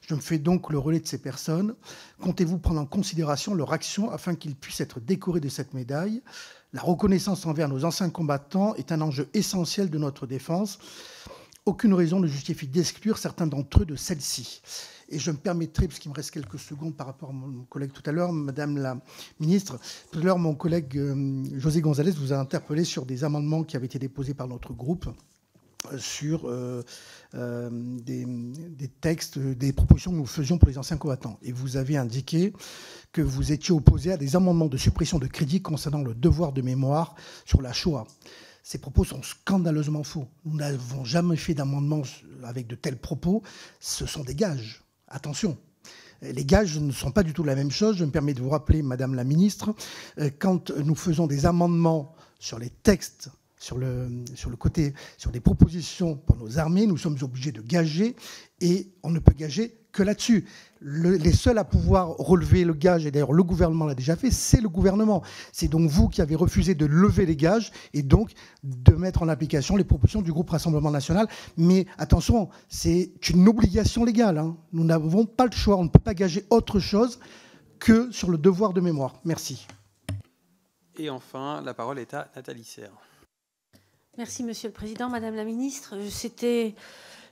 Je me fais donc le relais de ces personnes. Comptez-vous prendre en considération leur action afin qu'ils puissent être décorés de cette médaille? La reconnaissance envers nos anciens combattants est un enjeu essentiel de notre défense. Aucune raison ne justifie d'exclure certains d'entre eux de celle-ci. Et je me permettrai, puisqu'il me reste quelques secondes par rapport à mon collègue tout à l'heure, Madame la Ministre, tout à l'heure, mon collègue euh, José González vous a interpellé sur des amendements qui avaient été déposés par notre groupe sur euh, des, textes, des propositions que nous faisions pour les anciens combattants. Et vous avez indiqué que vous étiez opposé à des amendements de suppression de crédits concernant le devoir de mémoire sur la Shoah. Ces propos sont scandaleusement faux. Nous n'avons jamais fait d'amendement avec de tels propos. Ce sont des gages. Attention, les gages ne sont pas du tout la même chose. Je me permets de vous rappeler, Madame la Ministre, euh, quand nous faisons des amendements sur les textes, sur le, côté, sur des propositions pour nos armées, nous sommes obligés de gager et on ne peut gager que là-dessus. les seuls à pouvoir relever le gage, et d'ailleurs le gouvernement l'a déjà fait, c'est le gouvernement. C'est donc vous qui avez refusé de lever les gages et donc de mettre en application les propositions du groupe Rassemblement national. Mais attention, c'est une obligation légale. Hein. Nous n'avons pas le choix, on ne peut pas gager autre chose que sur le devoir de mémoire. Merci. Et enfin, la parole est à Nathalie Serre. Merci, Monsieur le Président. Madame la Ministre,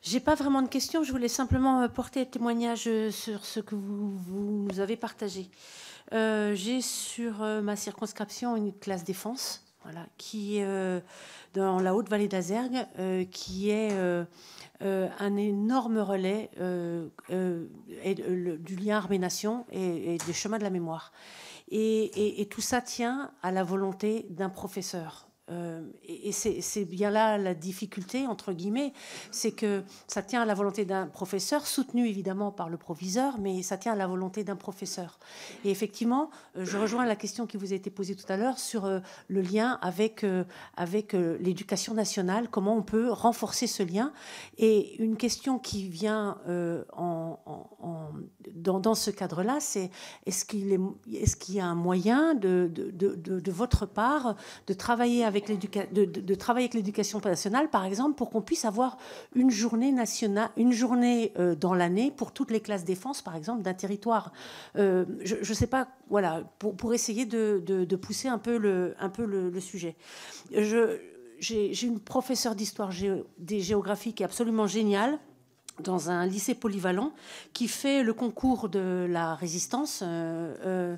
j'ai pas vraiment de questions. Je voulais simplement euh, porter témoignage euh, sur ce que vous, nous avez partagé. Euh, j'ai sur ma circonscription une classe défense, qui est dans la haute vallée d'Azergue, qui est un énorme relais du lien armée-nation et, des chemins de la mémoire. et tout ça tient à la volonté d'un professeur euh, et c'est bien là la difficulté, entre guillemets, c'est que ça tient à la volonté d'un professeur, soutenu évidemment par le proviseur, mais ça tient à la volonté d'un professeur. Et effectivement, euh, je rejoins la question qui vous a été posée tout à l'heure sur euh, le lien avec, avec l'éducation nationale, comment on peut renforcer ce lien. Et une question qui vient en, dans, ce cadre-là, c'est est-ce qu'il est, est qu'il y a un moyen de, de, de, de votre part de travailler avec de, travailler avec l'éducation nationale, par exemple, pour qu'on puisse avoir une journée nationale, une journée euh, dans l'année pour toutes les classes défense, par exemple, d'un territoire. Euh, je ne sais pas, voilà, pour, essayer de, pousser un peu le, un peu le, sujet. j'ai une professeure d'histoire des géographies qui est absolument géniale dans un lycée polyvalent qui fait le concours de la résistance euh,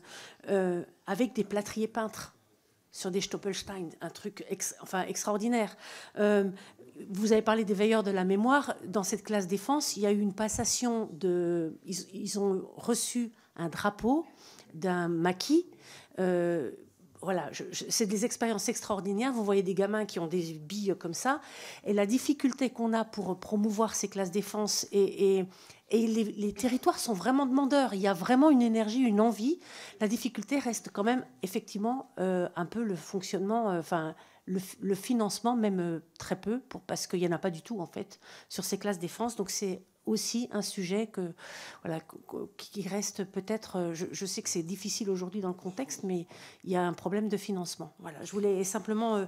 avec des plâtriers peintres sur des Stoppelstein, un truc enfin, extraordinaire. Euh, vous avez parlé des veilleurs de la mémoire. Dans cette classe défense, il y a eu une passation de. Ils, ont reçu un drapeau d'un maquis. Euh, voilà, c'est des expériences extraordinaires. Vous voyez des gamins qui ont des billes comme ça. Et la difficulté qu'on a pour promouvoir ces classes défense et, et, les, territoires sont vraiment demandeurs. Il y a vraiment une énergie, une envie. La difficulté reste quand même effectivement euh, un peu le fonctionnement, euh, enfin le, financement même euh, très peu, parce qu'il n'y en a pas du tout en fait sur ces classes défense. Donc c'est aussi un sujet que, voilà, qui reste peut-être. Euh, je, sais que c'est difficile aujourd'hui dans le contexte, mais il y a un problème de financement. Voilà, je voulais simplement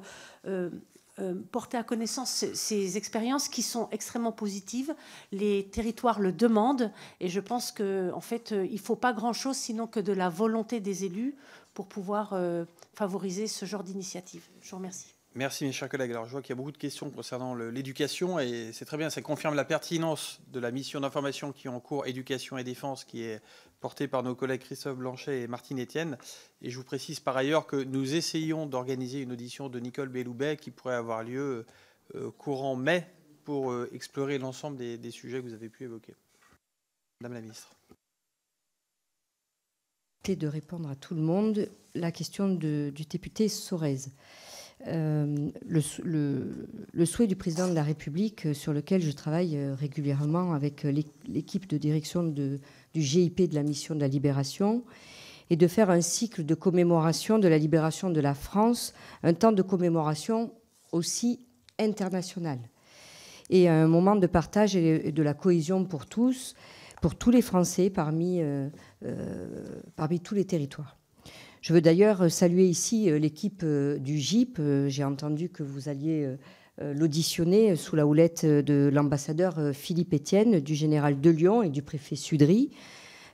porter à connaissance ces, expériences qui sont extrêmement positives. Les territoires le demandent, et je pense qu'en en fait, il ne faut pas grand-chose sinon que de la volonté des élus pour pouvoir favoriser ce genre d'initiative. Je vous remercie. Merci mes chers collègues. Alors je vois qu'il y a beaucoup de questions concernant l'éducation et c'est très bien, ça confirme la pertinence de la mission d'information qui est en cours éducation et défense qui est portée par nos collègues Christophe Blanchet et Martine Etienne. Et je vous précise par ailleurs que nous essayons d'organiser une audition de Nicole Belloubet qui pourrait avoir lieu euh, courant mai pour euh, explorer l'ensemble des, sujets que vous avez pu évoquer. Madame la ministre. De répondre à tout le monde, la question du député Sorez. Euh, le, souhait du président de la République, sur lequel je travaille régulièrement avec l'équipe de direction du GIP de la mission de la libération, est de faire un cycle de commémoration de la libération de la France, un temps de commémoration aussi international, et un moment de partage et de la cohésion pour tous, pour tous les Français parmi, parmi tous les territoires. Je veux d'ailleurs saluer ici euh, l'équipe euh, du GIP. Euh, j'ai entendu que vous alliez l'auditionner sous la houlette de l'ambassadeur Philippe Etienne, du général de Lyon et du préfet Sudry.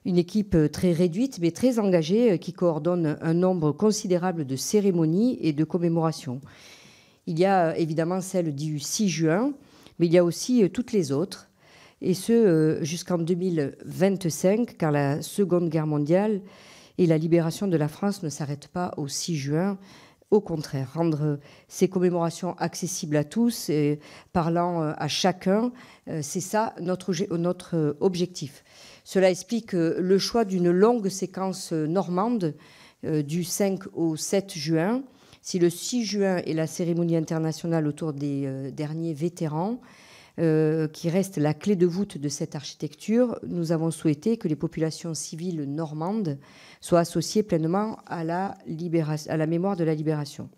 Une équipe très réduite mais très engagée qui coordonne un nombre considérable de cérémonies et de commémorations. Il y a évidemment celle du 6 juin, mais il y a aussi toutes les autres, et ce jusqu'en 2025, car la Seconde Guerre mondiale et la libération de la France ne s'arrête pas au 6 juin. Au contraire, rendre ces commémorations accessibles à tous et parlant euh, à chacun, euh, c'est ça notre, objectif. Cela explique le choix d'une longue séquence normande euh, du 5 au 7 juin. Si le 6 juin est la cérémonie internationale autour des derniers vétérans, qui reste la clé de voûte de cette architecture, nous avons souhaité que les populations civiles normandes soit associée pleinement à la, à la mémoire de la libération.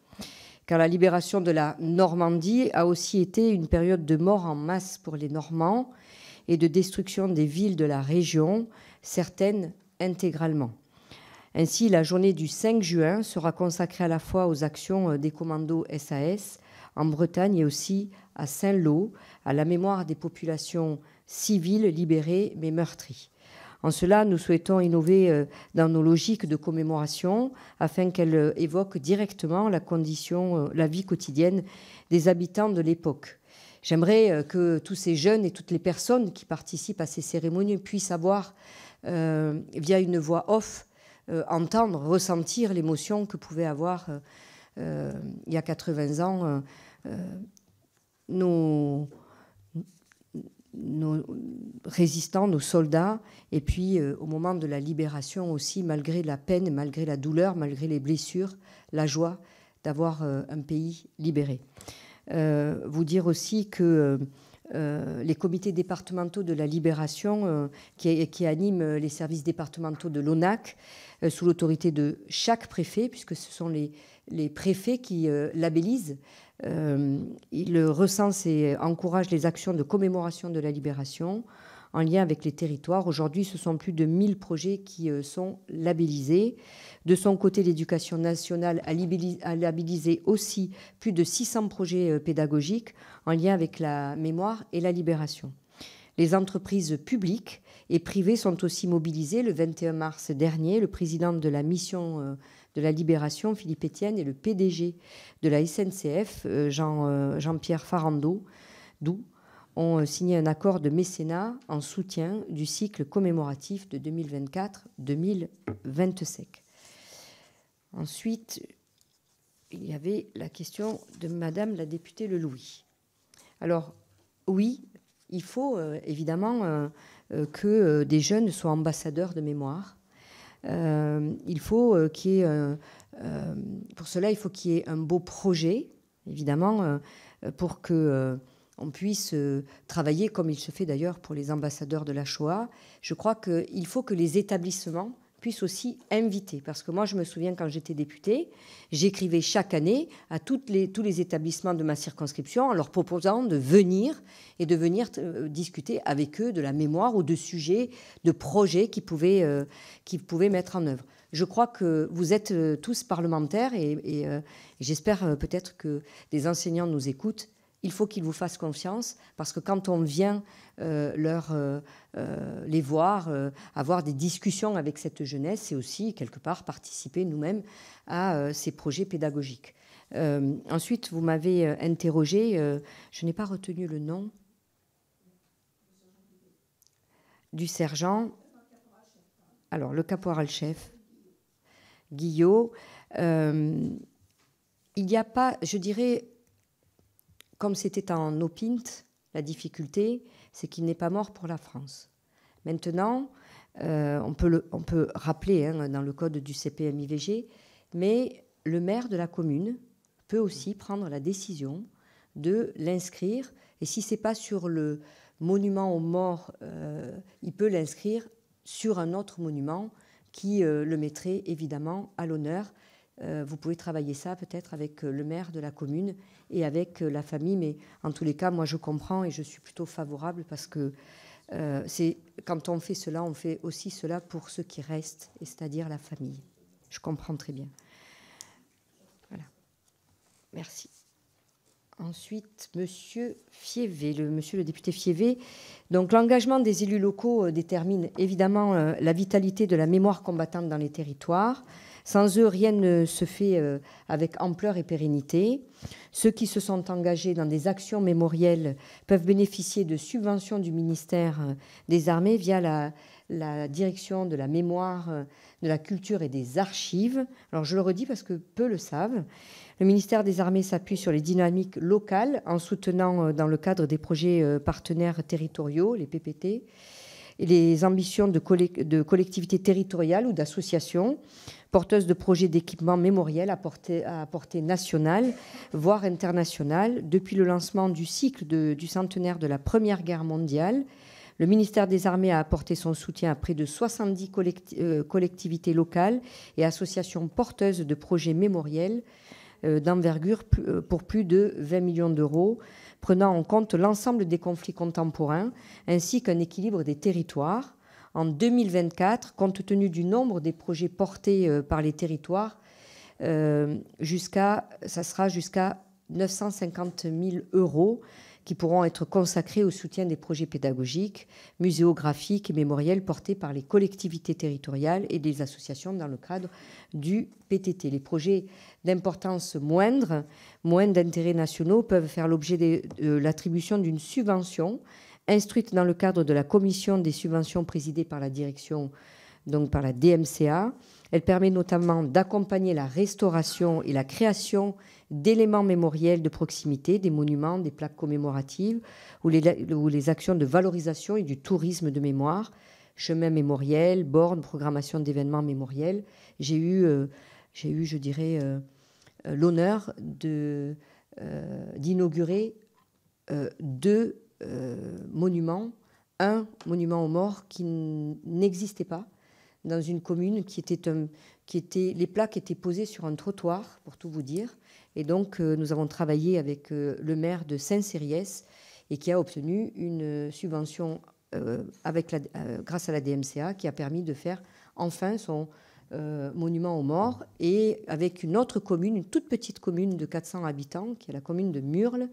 Car la libération de la Normandie a aussi été une période de mort en masse pour les Normands et de destruction des villes de la région, certaines intégralement. Ainsi, la journée du 5 juin sera consacrée à la fois aux actions des commandos SAS en Bretagne et aussi à Saint-Lô, à la mémoire des populations civiles libérées mais meurtries. En cela, nous souhaitons innover euh, dans nos logiques de commémoration afin qu'elles euh, évoquent directement la condition, euh, la vie quotidienne des habitants de l'époque. J'aimerais que tous ces jeunes et toutes les personnes qui participent à ces cérémonies puissent avoir, via une voix off, entendre, ressentir l'émotion que pouvaient avoir il y a 80 ans nos, nos résistants, nos soldats, et puis euh, au moment de la libération aussi, malgré la peine, malgré la douleur, malgré les blessures, la joie d'avoir euh, un pays libéré. Euh, vous dire aussi que les comités départementaux de la libération qui, qui, animent les services départementaux de l'ONAC, sous l'autorité de chaque préfet, puisque ce sont les, les préfets qui labellisent euh, il recense et encourage les actions de commémoration de la libération en lien avec les territoires. Aujourd'hui, ce sont plus de 1000 projets qui euh, sont labellisés. De son côté, l'éducation nationale a labellisé aussi plus de 600 projets euh, pédagogiques en lien avec la mémoire et la libération. Les entreprises publiques et privées sont aussi mobilisées. Le 21 mars dernier, le président de la mission de la Libération, Philippe Etienne, et le PDG de la SNCF, euh, euh, Jean-Pierre Farando, ont euh, signé un accord de mécénat en soutien du cycle commémoratif de 2024-2025. Ensuite, il y avait la question de Madame la députée Le Louis. Alors, oui, il faut évidemment que des jeunes soient ambassadeurs de mémoire. Euh, il faut euh, qu'il y ait pour cela, il faut qu'il y ait un beau projet, évidemment, pour que on puisse travailler comme il se fait d'ailleurs pour les ambassadeurs de la Shoah. Je crois qu'il faut que les établissements puisse aussi inviter. Parce que moi, je me souviens quand j'étais députée, j'écrivais chaque année à les, tous les établissements de ma circonscription en leur proposant de venir et de venir euh, discuter avec eux de la mémoire ou de sujets, de projets qu'ils pouvaient, euh, pouvaient mettre en œuvre. Je crois que vous êtes euh, tous parlementaires et, et j'espère peut-être que des enseignants nous écoutent il faut qu'ils vous fassent confiance parce que quand on vient euh, leur, euh, euh, les voir, avoir des discussions avec cette jeunesse, c'est aussi quelque part participer nous-mêmes à ces projets pédagogiques. ensuite, vous m'avez interrogé, je n'ai pas retenu le nom du sergent. Alors, le caporal-chef, Guillot. il n'y a pas, je dirais, comme c'était en OPINT, la difficulté, c'est qu'il n'est pas mort pour la France. Maintenant, euh, on, peut rappeler hein, dans le code du CPMIVG, mais le maire de la commune peut aussi prendre la décision de l'inscrire. Et si ce n'est pas sur le monument aux morts, euh, il peut l'inscrire sur un autre monument qui euh, le mettrait évidemment à l'honneur. Vous pouvez travailler ça peut-être avec le maire de la commune et avec euh, la famille. Mais en tous les cas, moi, je comprends et je suis plutôt favorable parce que euh, quand on fait cela, on fait aussi cela pour ceux qui restent, c'est-à-dire la famille. Je comprends très bien. Voilà. Merci. Ensuite, Monsieur Fievé, le Monsieur le député Fievé. Donc, l'engagement des élus locaux euh, détermine évidemment la vitalité de la mémoire combattante dans les territoires. Sans eux, rien ne se fait euh, avec ampleur et pérennité. Ceux qui se sont engagés dans des actions mémorielles peuvent bénéficier de subventions du ministère euh, des Armées via la, direction de la mémoire, euh, de la culture et des archives. Alors je le redis parce que peu le savent. Le ministère des Armées s'appuie sur les dynamiques locales en soutenant dans le cadre des projets partenaires territoriaux, les PPT, les ambitions de, collectivités territoriales ou d'associations porteuses de projets d'équipement mémoriel à portée, nationale, voire internationale. Depuis le lancement du cycle du centenaire de la Première Guerre mondiale, le ministère des Armées a apporté son soutien à près de 70 euh, collectivités locales et associations porteuses de projets mémoriels euh, d'envergure euh, pour plus de 20 millions d'euros prenant en compte l'ensemble des conflits contemporains ainsi qu'un équilibre des territoires. En 2024, compte tenu du nombre des projets portés euh, par les territoires, euh, ça sera jusqu'à 950 000 euros qui pourront être consacrés au soutien des projets pédagogiques, muséographiques et mémoriels portés par les collectivités territoriales et des associations dans le cadre du PTT. Les projets d'importance moindre, moins d'intérêts nationaux, peuvent faire l'objet de l'attribution d'une subvention instruite dans le cadre de la commission des subventions présidée par la direction, donc par la DMCA. Elle permet notamment d'accompagner la restauration et la création d'éléments mémoriels de proximité, des monuments, des plaques commémoratives ou les, actions de valorisation et du tourisme de mémoire, chemin mémoriel, bornes, programmation d'événements mémoriels. J'ai eu, euh, eu, je dirais, euh, euh, l'honneur de, d'inaugurer deux monuments. Un monument aux morts qui n'existait pas dans une commune qui était, un, qui était les plaques étaient posées sur un trottoir, pour tout vous dire, et donc, euh, nous avons travaillé avec euh, le maire de Saint-Cériès et qui a obtenu une subvention euh, la, grâce à la DMCA qui a permis de faire enfin son monument aux morts et avec une autre commune, une toute petite commune de 400 habitants, qui est la commune de Murle,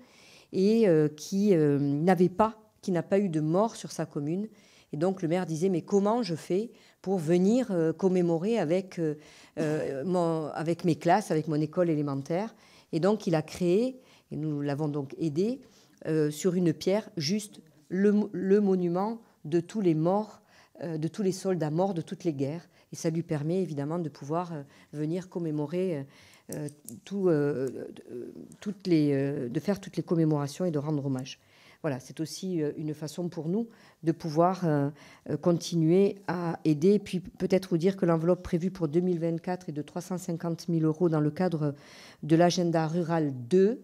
et qui n'avait pas, qui n'a pas eu de mort sur sa commune. Et donc le maire disait mais comment je fais pour venir commémorer avec mes classes, avec mon école élémentaire? Et donc, il a créé, et nous l'avons donc aidé, euh, sur une pierre, juste le, monument de tous les morts, euh, de tous les soldats morts de toutes les guerres. Et ça lui permet évidemment de pouvoir euh, venir commémorer de faire toutes les commémorations et de rendre hommage. Voilà, c'est aussi une façon pour nous de pouvoir continuer à aider. Puis peut-être vous dire que l'enveloppe prévue pour 2024 est de 350 000 euros dans le cadre de l'agenda rural 2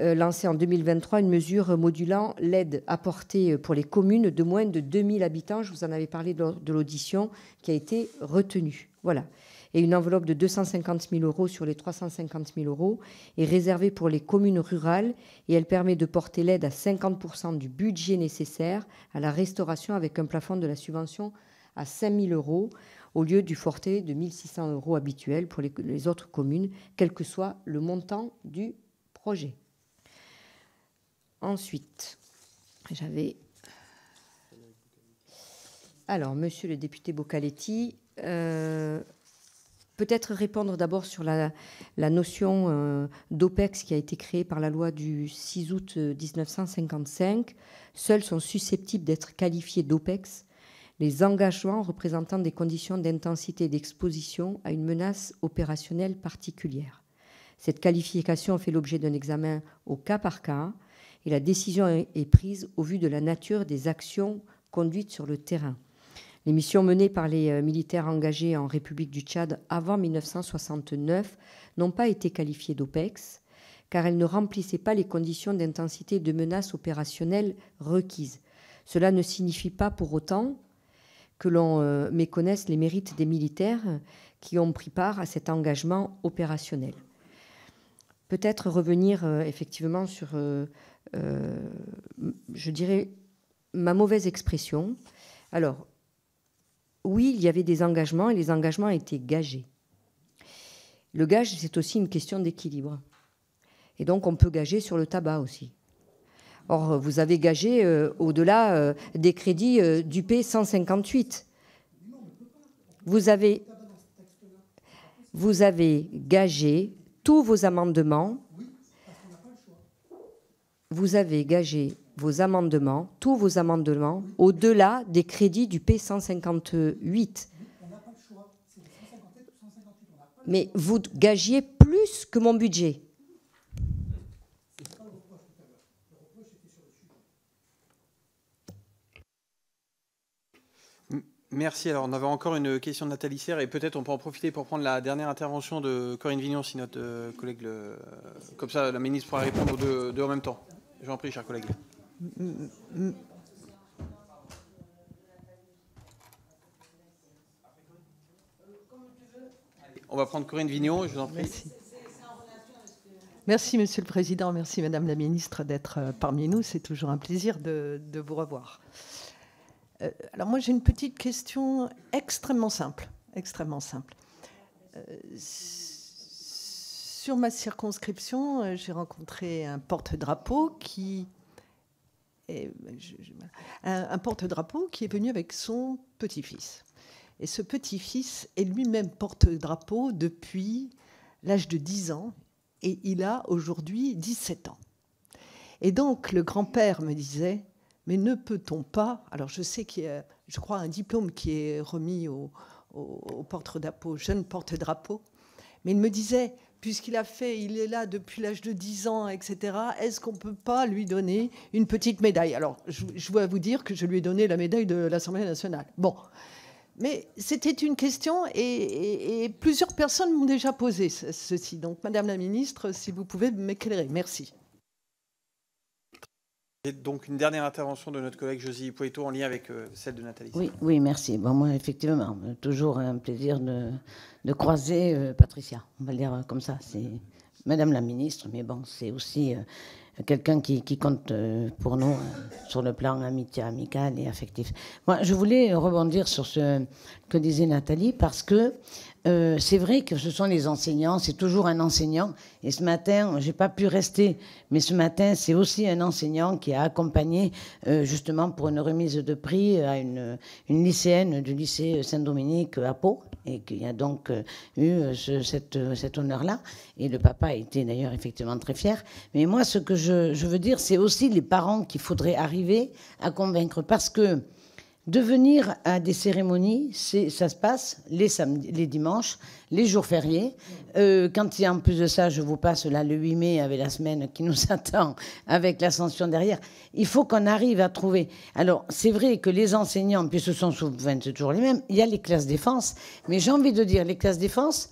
euh, lancé en 2023 une mesure modulant l'aide apportée pour les communes de moins de 2000 habitants. Je vous en avais parlé de l'audition qui a été retenue. Voilà. Et une enveloppe de 250 000 euros sur les 350 000 euros est réservée pour les communes rurales et elle permet de porter l'aide à 50% du budget nécessaire à la restauration avec un plafond de la subvention à 5 000 euros au lieu du forfait de 1 600 euros habituel pour les autres communes, quel que soit le montant du projet. Ensuite, j'avais. Alors, monsieur le député Bocaletti, euh, peut-être répondre d'abord sur la, notion euh, d'OPEX qui a été créée par la loi du 6 août 1955. Seuls sont susceptibles d'être qualifiés d'OPEX les engagements représentant des conditions d'intensité d'exposition à une menace opérationnelle particulière. Cette qualification fait l'objet d'un examen au cas par cas et la décision est prise au vu de la nature des actions conduites sur le terrain. Les missions menées par les euh, militaires engagés en République du Tchad avant 1969 n'ont pas été qualifiées d'OPEX car elles ne remplissaient pas les conditions d'intensité de menace opérationnelle requises. Cela ne signifie pas pour autant que l'on euh, méconnaisse les mérites des militaires qui ont pris part à cet engagement opérationnel. Peut-être revenir euh, effectivement sur je dirais, ma mauvaise expression. Alors, oui, il y avait des engagements et les engagements étaient gagés. Le gage, c'est aussi une question d'équilibre. Et donc, on peut gager sur le tabac aussi. Or, vous avez gagé euh, au-delà euh, des crédits du P158. Vous avez, vous avez gagé tous vos amendements vous avez gagé vos amendements, tous vos amendements, au-delà des crédits du P158. Mais vous gagiez plus que mon budget. Merci. Alors, on avait encore une question de Nathalie Serre et peut-être on peut en profiter pour prendre la dernière intervention de Corinne Vignon, si notre euh, collègue, le... comme ça, la ministre pourra répondre aux deux en même temps. Je vous en prie, chers collègues. On va prendre Corinne Vignon, je vous en prie. Merci. Merci, Monsieur le Président. Merci, Madame la Ministre, d'être euh, parmi nous. C'est toujours un plaisir de, vous revoir. Euh, alors moi, j'ai une petite question extrêmement simple. Extrêmement simple. Euh, sur ma circonscription, j'ai rencontré un porte-drapeau qui est, un, porte-drapeau qui est venu avec son petit-fils. Et ce petit-fils est lui-même porte-drapeau depuis l'âge de 10 ans et il a aujourd'hui 17 ans. Et donc le grand-père me disait, mais ne peut-on pas, alors je sais qu'il y a, je crois, un diplôme qui est remis au, au porte-drapeau, jeune porte-drapeau, mais il me disait, puisqu'il a fait, il est là depuis l'âge de 10 ans, etc., est-ce qu'on ne peut pas lui donner une petite médaille? Alors, je, je, vous dire que je lui ai donné la médaille de l'Assemblée nationale. Bon. Mais c'était une question et, plusieurs personnes m'ont déjà posé ceci. Donc, Madame la Ministre, si vous pouvez m'éclairer. Merci. Et donc une dernière intervention de notre collègue Josie Poeto en lien avec euh, celle de Nathalie. Oui, oui, merci. Bon, moi, effectivement, toujours un plaisir de, de croiser euh, Patricia. On va le dire comme ça. C'est Madame la ministre, mais bon, c'est aussi euh, quelqu'un qui, qui, compte pour nous sur le plan amitié, amical et affectif. Moi, je voulais rebondir sur ce que disait Nathalie parce que euh, c'est vrai que ce sont les enseignants, c'est toujours un enseignant. Et ce matin, j'ai pas pu rester, mais ce matin, c'est aussi un enseignant qui a accompagné euh, justement pour une remise de prix à une, lycéenne du lycée Saint-Dominique à Pau, et qui a donc euh, eu cet honneur-là. Et le papa a été d'ailleurs effectivement très fier. Mais moi, ce que je, je veux dire, c'est aussi les parents qu'il faudrait arriver à convaincre, parce que de venir à des cérémonies, ça se passe les, dimanches, les jours fériés. Euh, quand il y a en plus de ça, je vous passe là le 8 mai avec la semaine qui nous attend, avec l'ascension derrière, il faut qu'on arrive à trouver. Alors, c'est vrai que les enseignants, puis ce sont souvent toujours les mêmes, il y a les classes défense, mais j'ai envie de dire, les classes défense,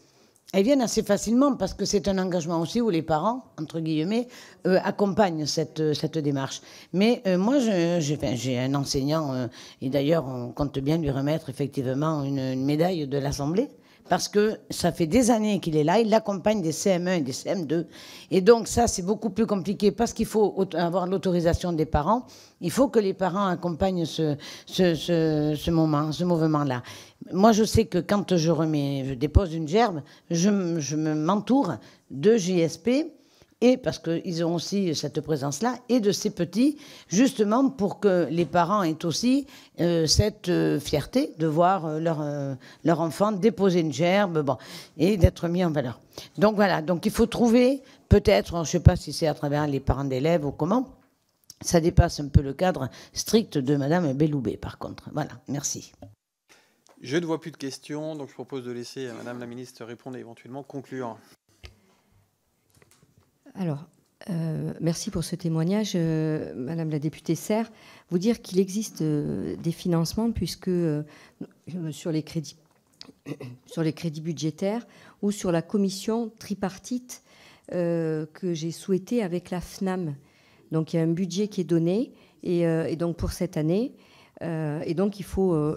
elles viennent assez facilement parce que c'est un engagement aussi où les parents, entre guillemets, euh, accompagnent cette, euh, cette démarche. Mais euh, moi, j'ai un enseignant, et d'ailleurs, on compte bien lui remettre effectivement une médaille de l'Assemblée parce que ça fait des années qu'il est là, il accompagne des CM1 et des CM2. Et donc ça, c'est beaucoup plus compliqué parce qu'il faut avoir l'autorisation des parents. Il faut que les parents accompagnent ce, ce, ce, moment, ce mouvement-là. Moi, je sais que quand je remets, je dépose une gerbe, je, je m'entoure de JSP et parce qu'ils ont aussi cette présence-là, et de ces petits, justement pour que les parents aient aussi euh, cette euh, fierté de voir euh, leur, leur enfant déposer une gerbe bon, et d'être mis en valeur. Donc voilà, donc il faut trouver, peut-être, je ne sais pas si c'est à travers les parents d'élèves ou comment, ça dépasse un peu le cadre strict de Madame Belloubet, par contre. Voilà, merci. Je ne vois plus de questions, donc je propose de laisser Madame la Ministre répondre et éventuellement conclure. Alors, euh, merci pour ce témoignage, euh, Madame la députée Serre. Vous dire qu'il existe euh, des financements sur les crédits budgétaires ou sur la commission tripartite que j'ai souhaité avec la FNAM. Donc il y a un budget qui est donné et, donc pour cette année. et donc il faut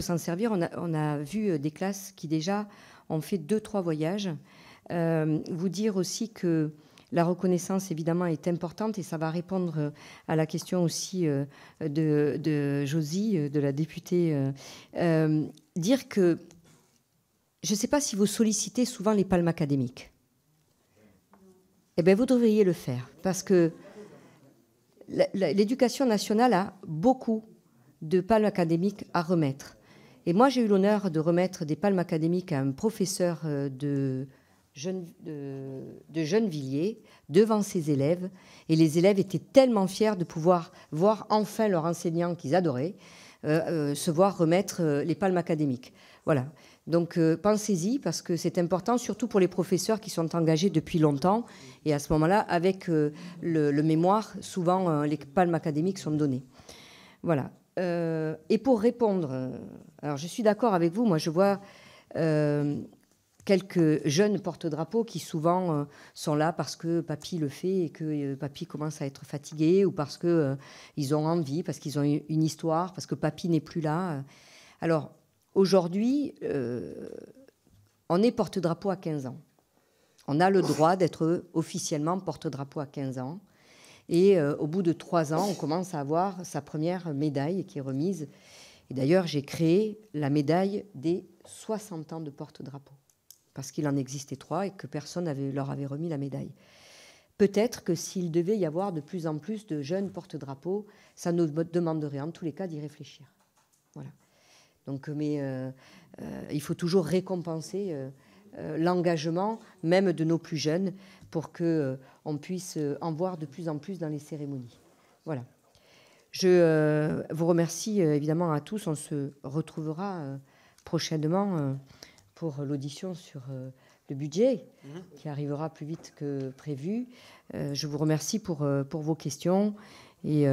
s'en servir. On a, on a, vu des classes qui déjà ont fait deux, trois voyages. Euh, vous dire aussi que la reconnaissance, évidemment, est importante et ça va répondre à la question aussi euh, de, Josie, euh, de la députée. dire que je ne sais pas si vous sollicitez souvent les palmes académiques. Eh bien, vous devriez le faire parce que l'éducation nationale a beaucoup de palmes académiques à remettre. Et moi, j'ai eu l'honneur de remettre des palmes académiques à un professeur de de, Gennevilliers devant ses élèves. Et les élèves étaient tellement fiers de pouvoir voir enfin leur enseignant qu'ils adoraient euh, euh, se voir remettre euh, les palmes académiques. Voilà. Donc pensez-y parce que c'est important, surtout pour les professeurs qui sont engagés depuis longtemps. Et à ce moment-là, avec le, le, mémoire, souvent les palmes académiques sont données. Voilà. et pour répondre, alors je suis d'accord avec vous, moi je vois quelques jeunes porte-drapeaux qui souvent euh, sont là parce que papy le fait et que euh, papy commence à être fatigué ou parce qu'ils euh, ils ont envie, parce qu'ils ont une histoire, parce que papy n'est plus là. Alors aujourd'hui, on est porte-drapeau à 15 ans. On a le droit d'être officiellement porte-drapeau à 15 ans. Et au bout de trois ans, on commence à avoir sa première médaille qui est remise. Et d'ailleurs, j'ai créé la médaille des 60 ans de porte-drapeau parce qu'il en existait trois et que personne avait, leur avait remis la médaille. Peut-être que s'il devait y avoir de plus en plus de jeunes porte-drapeaux, ça nous demanderait en tous les cas d'y réfléchir. Voilà. Donc, mais euh, euh, il faut toujours récompenser euh, l'engagement, même de nos plus jeunes, pour que on puisse en voir de plus en plus dans les cérémonies. Voilà. Je vous remercie évidemment à tous. On se retrouvera prochainement pour l'audition sur euh, le budget, mhm. qui arrivera plus vite que prévu. Euh, je vous remercie pour, euh, pour vos questions et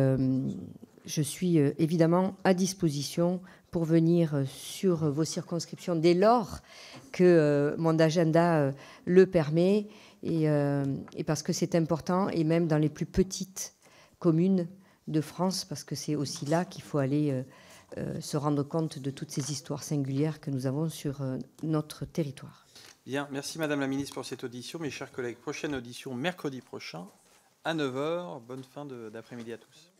je suis évidemment à disposition pour venir sur vos circonscriptions dès lors que mon agenda le permet et, et parce que c'est important et même dans les plus petites communes de France parce que c'est aussi là qu'il faut aller euh, se rendre compte de toutes ces histoires singulières que nous avons sur euh, notre territoire. Bien, merci Madame la Ministre pour cette audition. Mes chers collègues, prochaine audition mercredi prochain à 9h. Bonne fin d'après-midi à tous.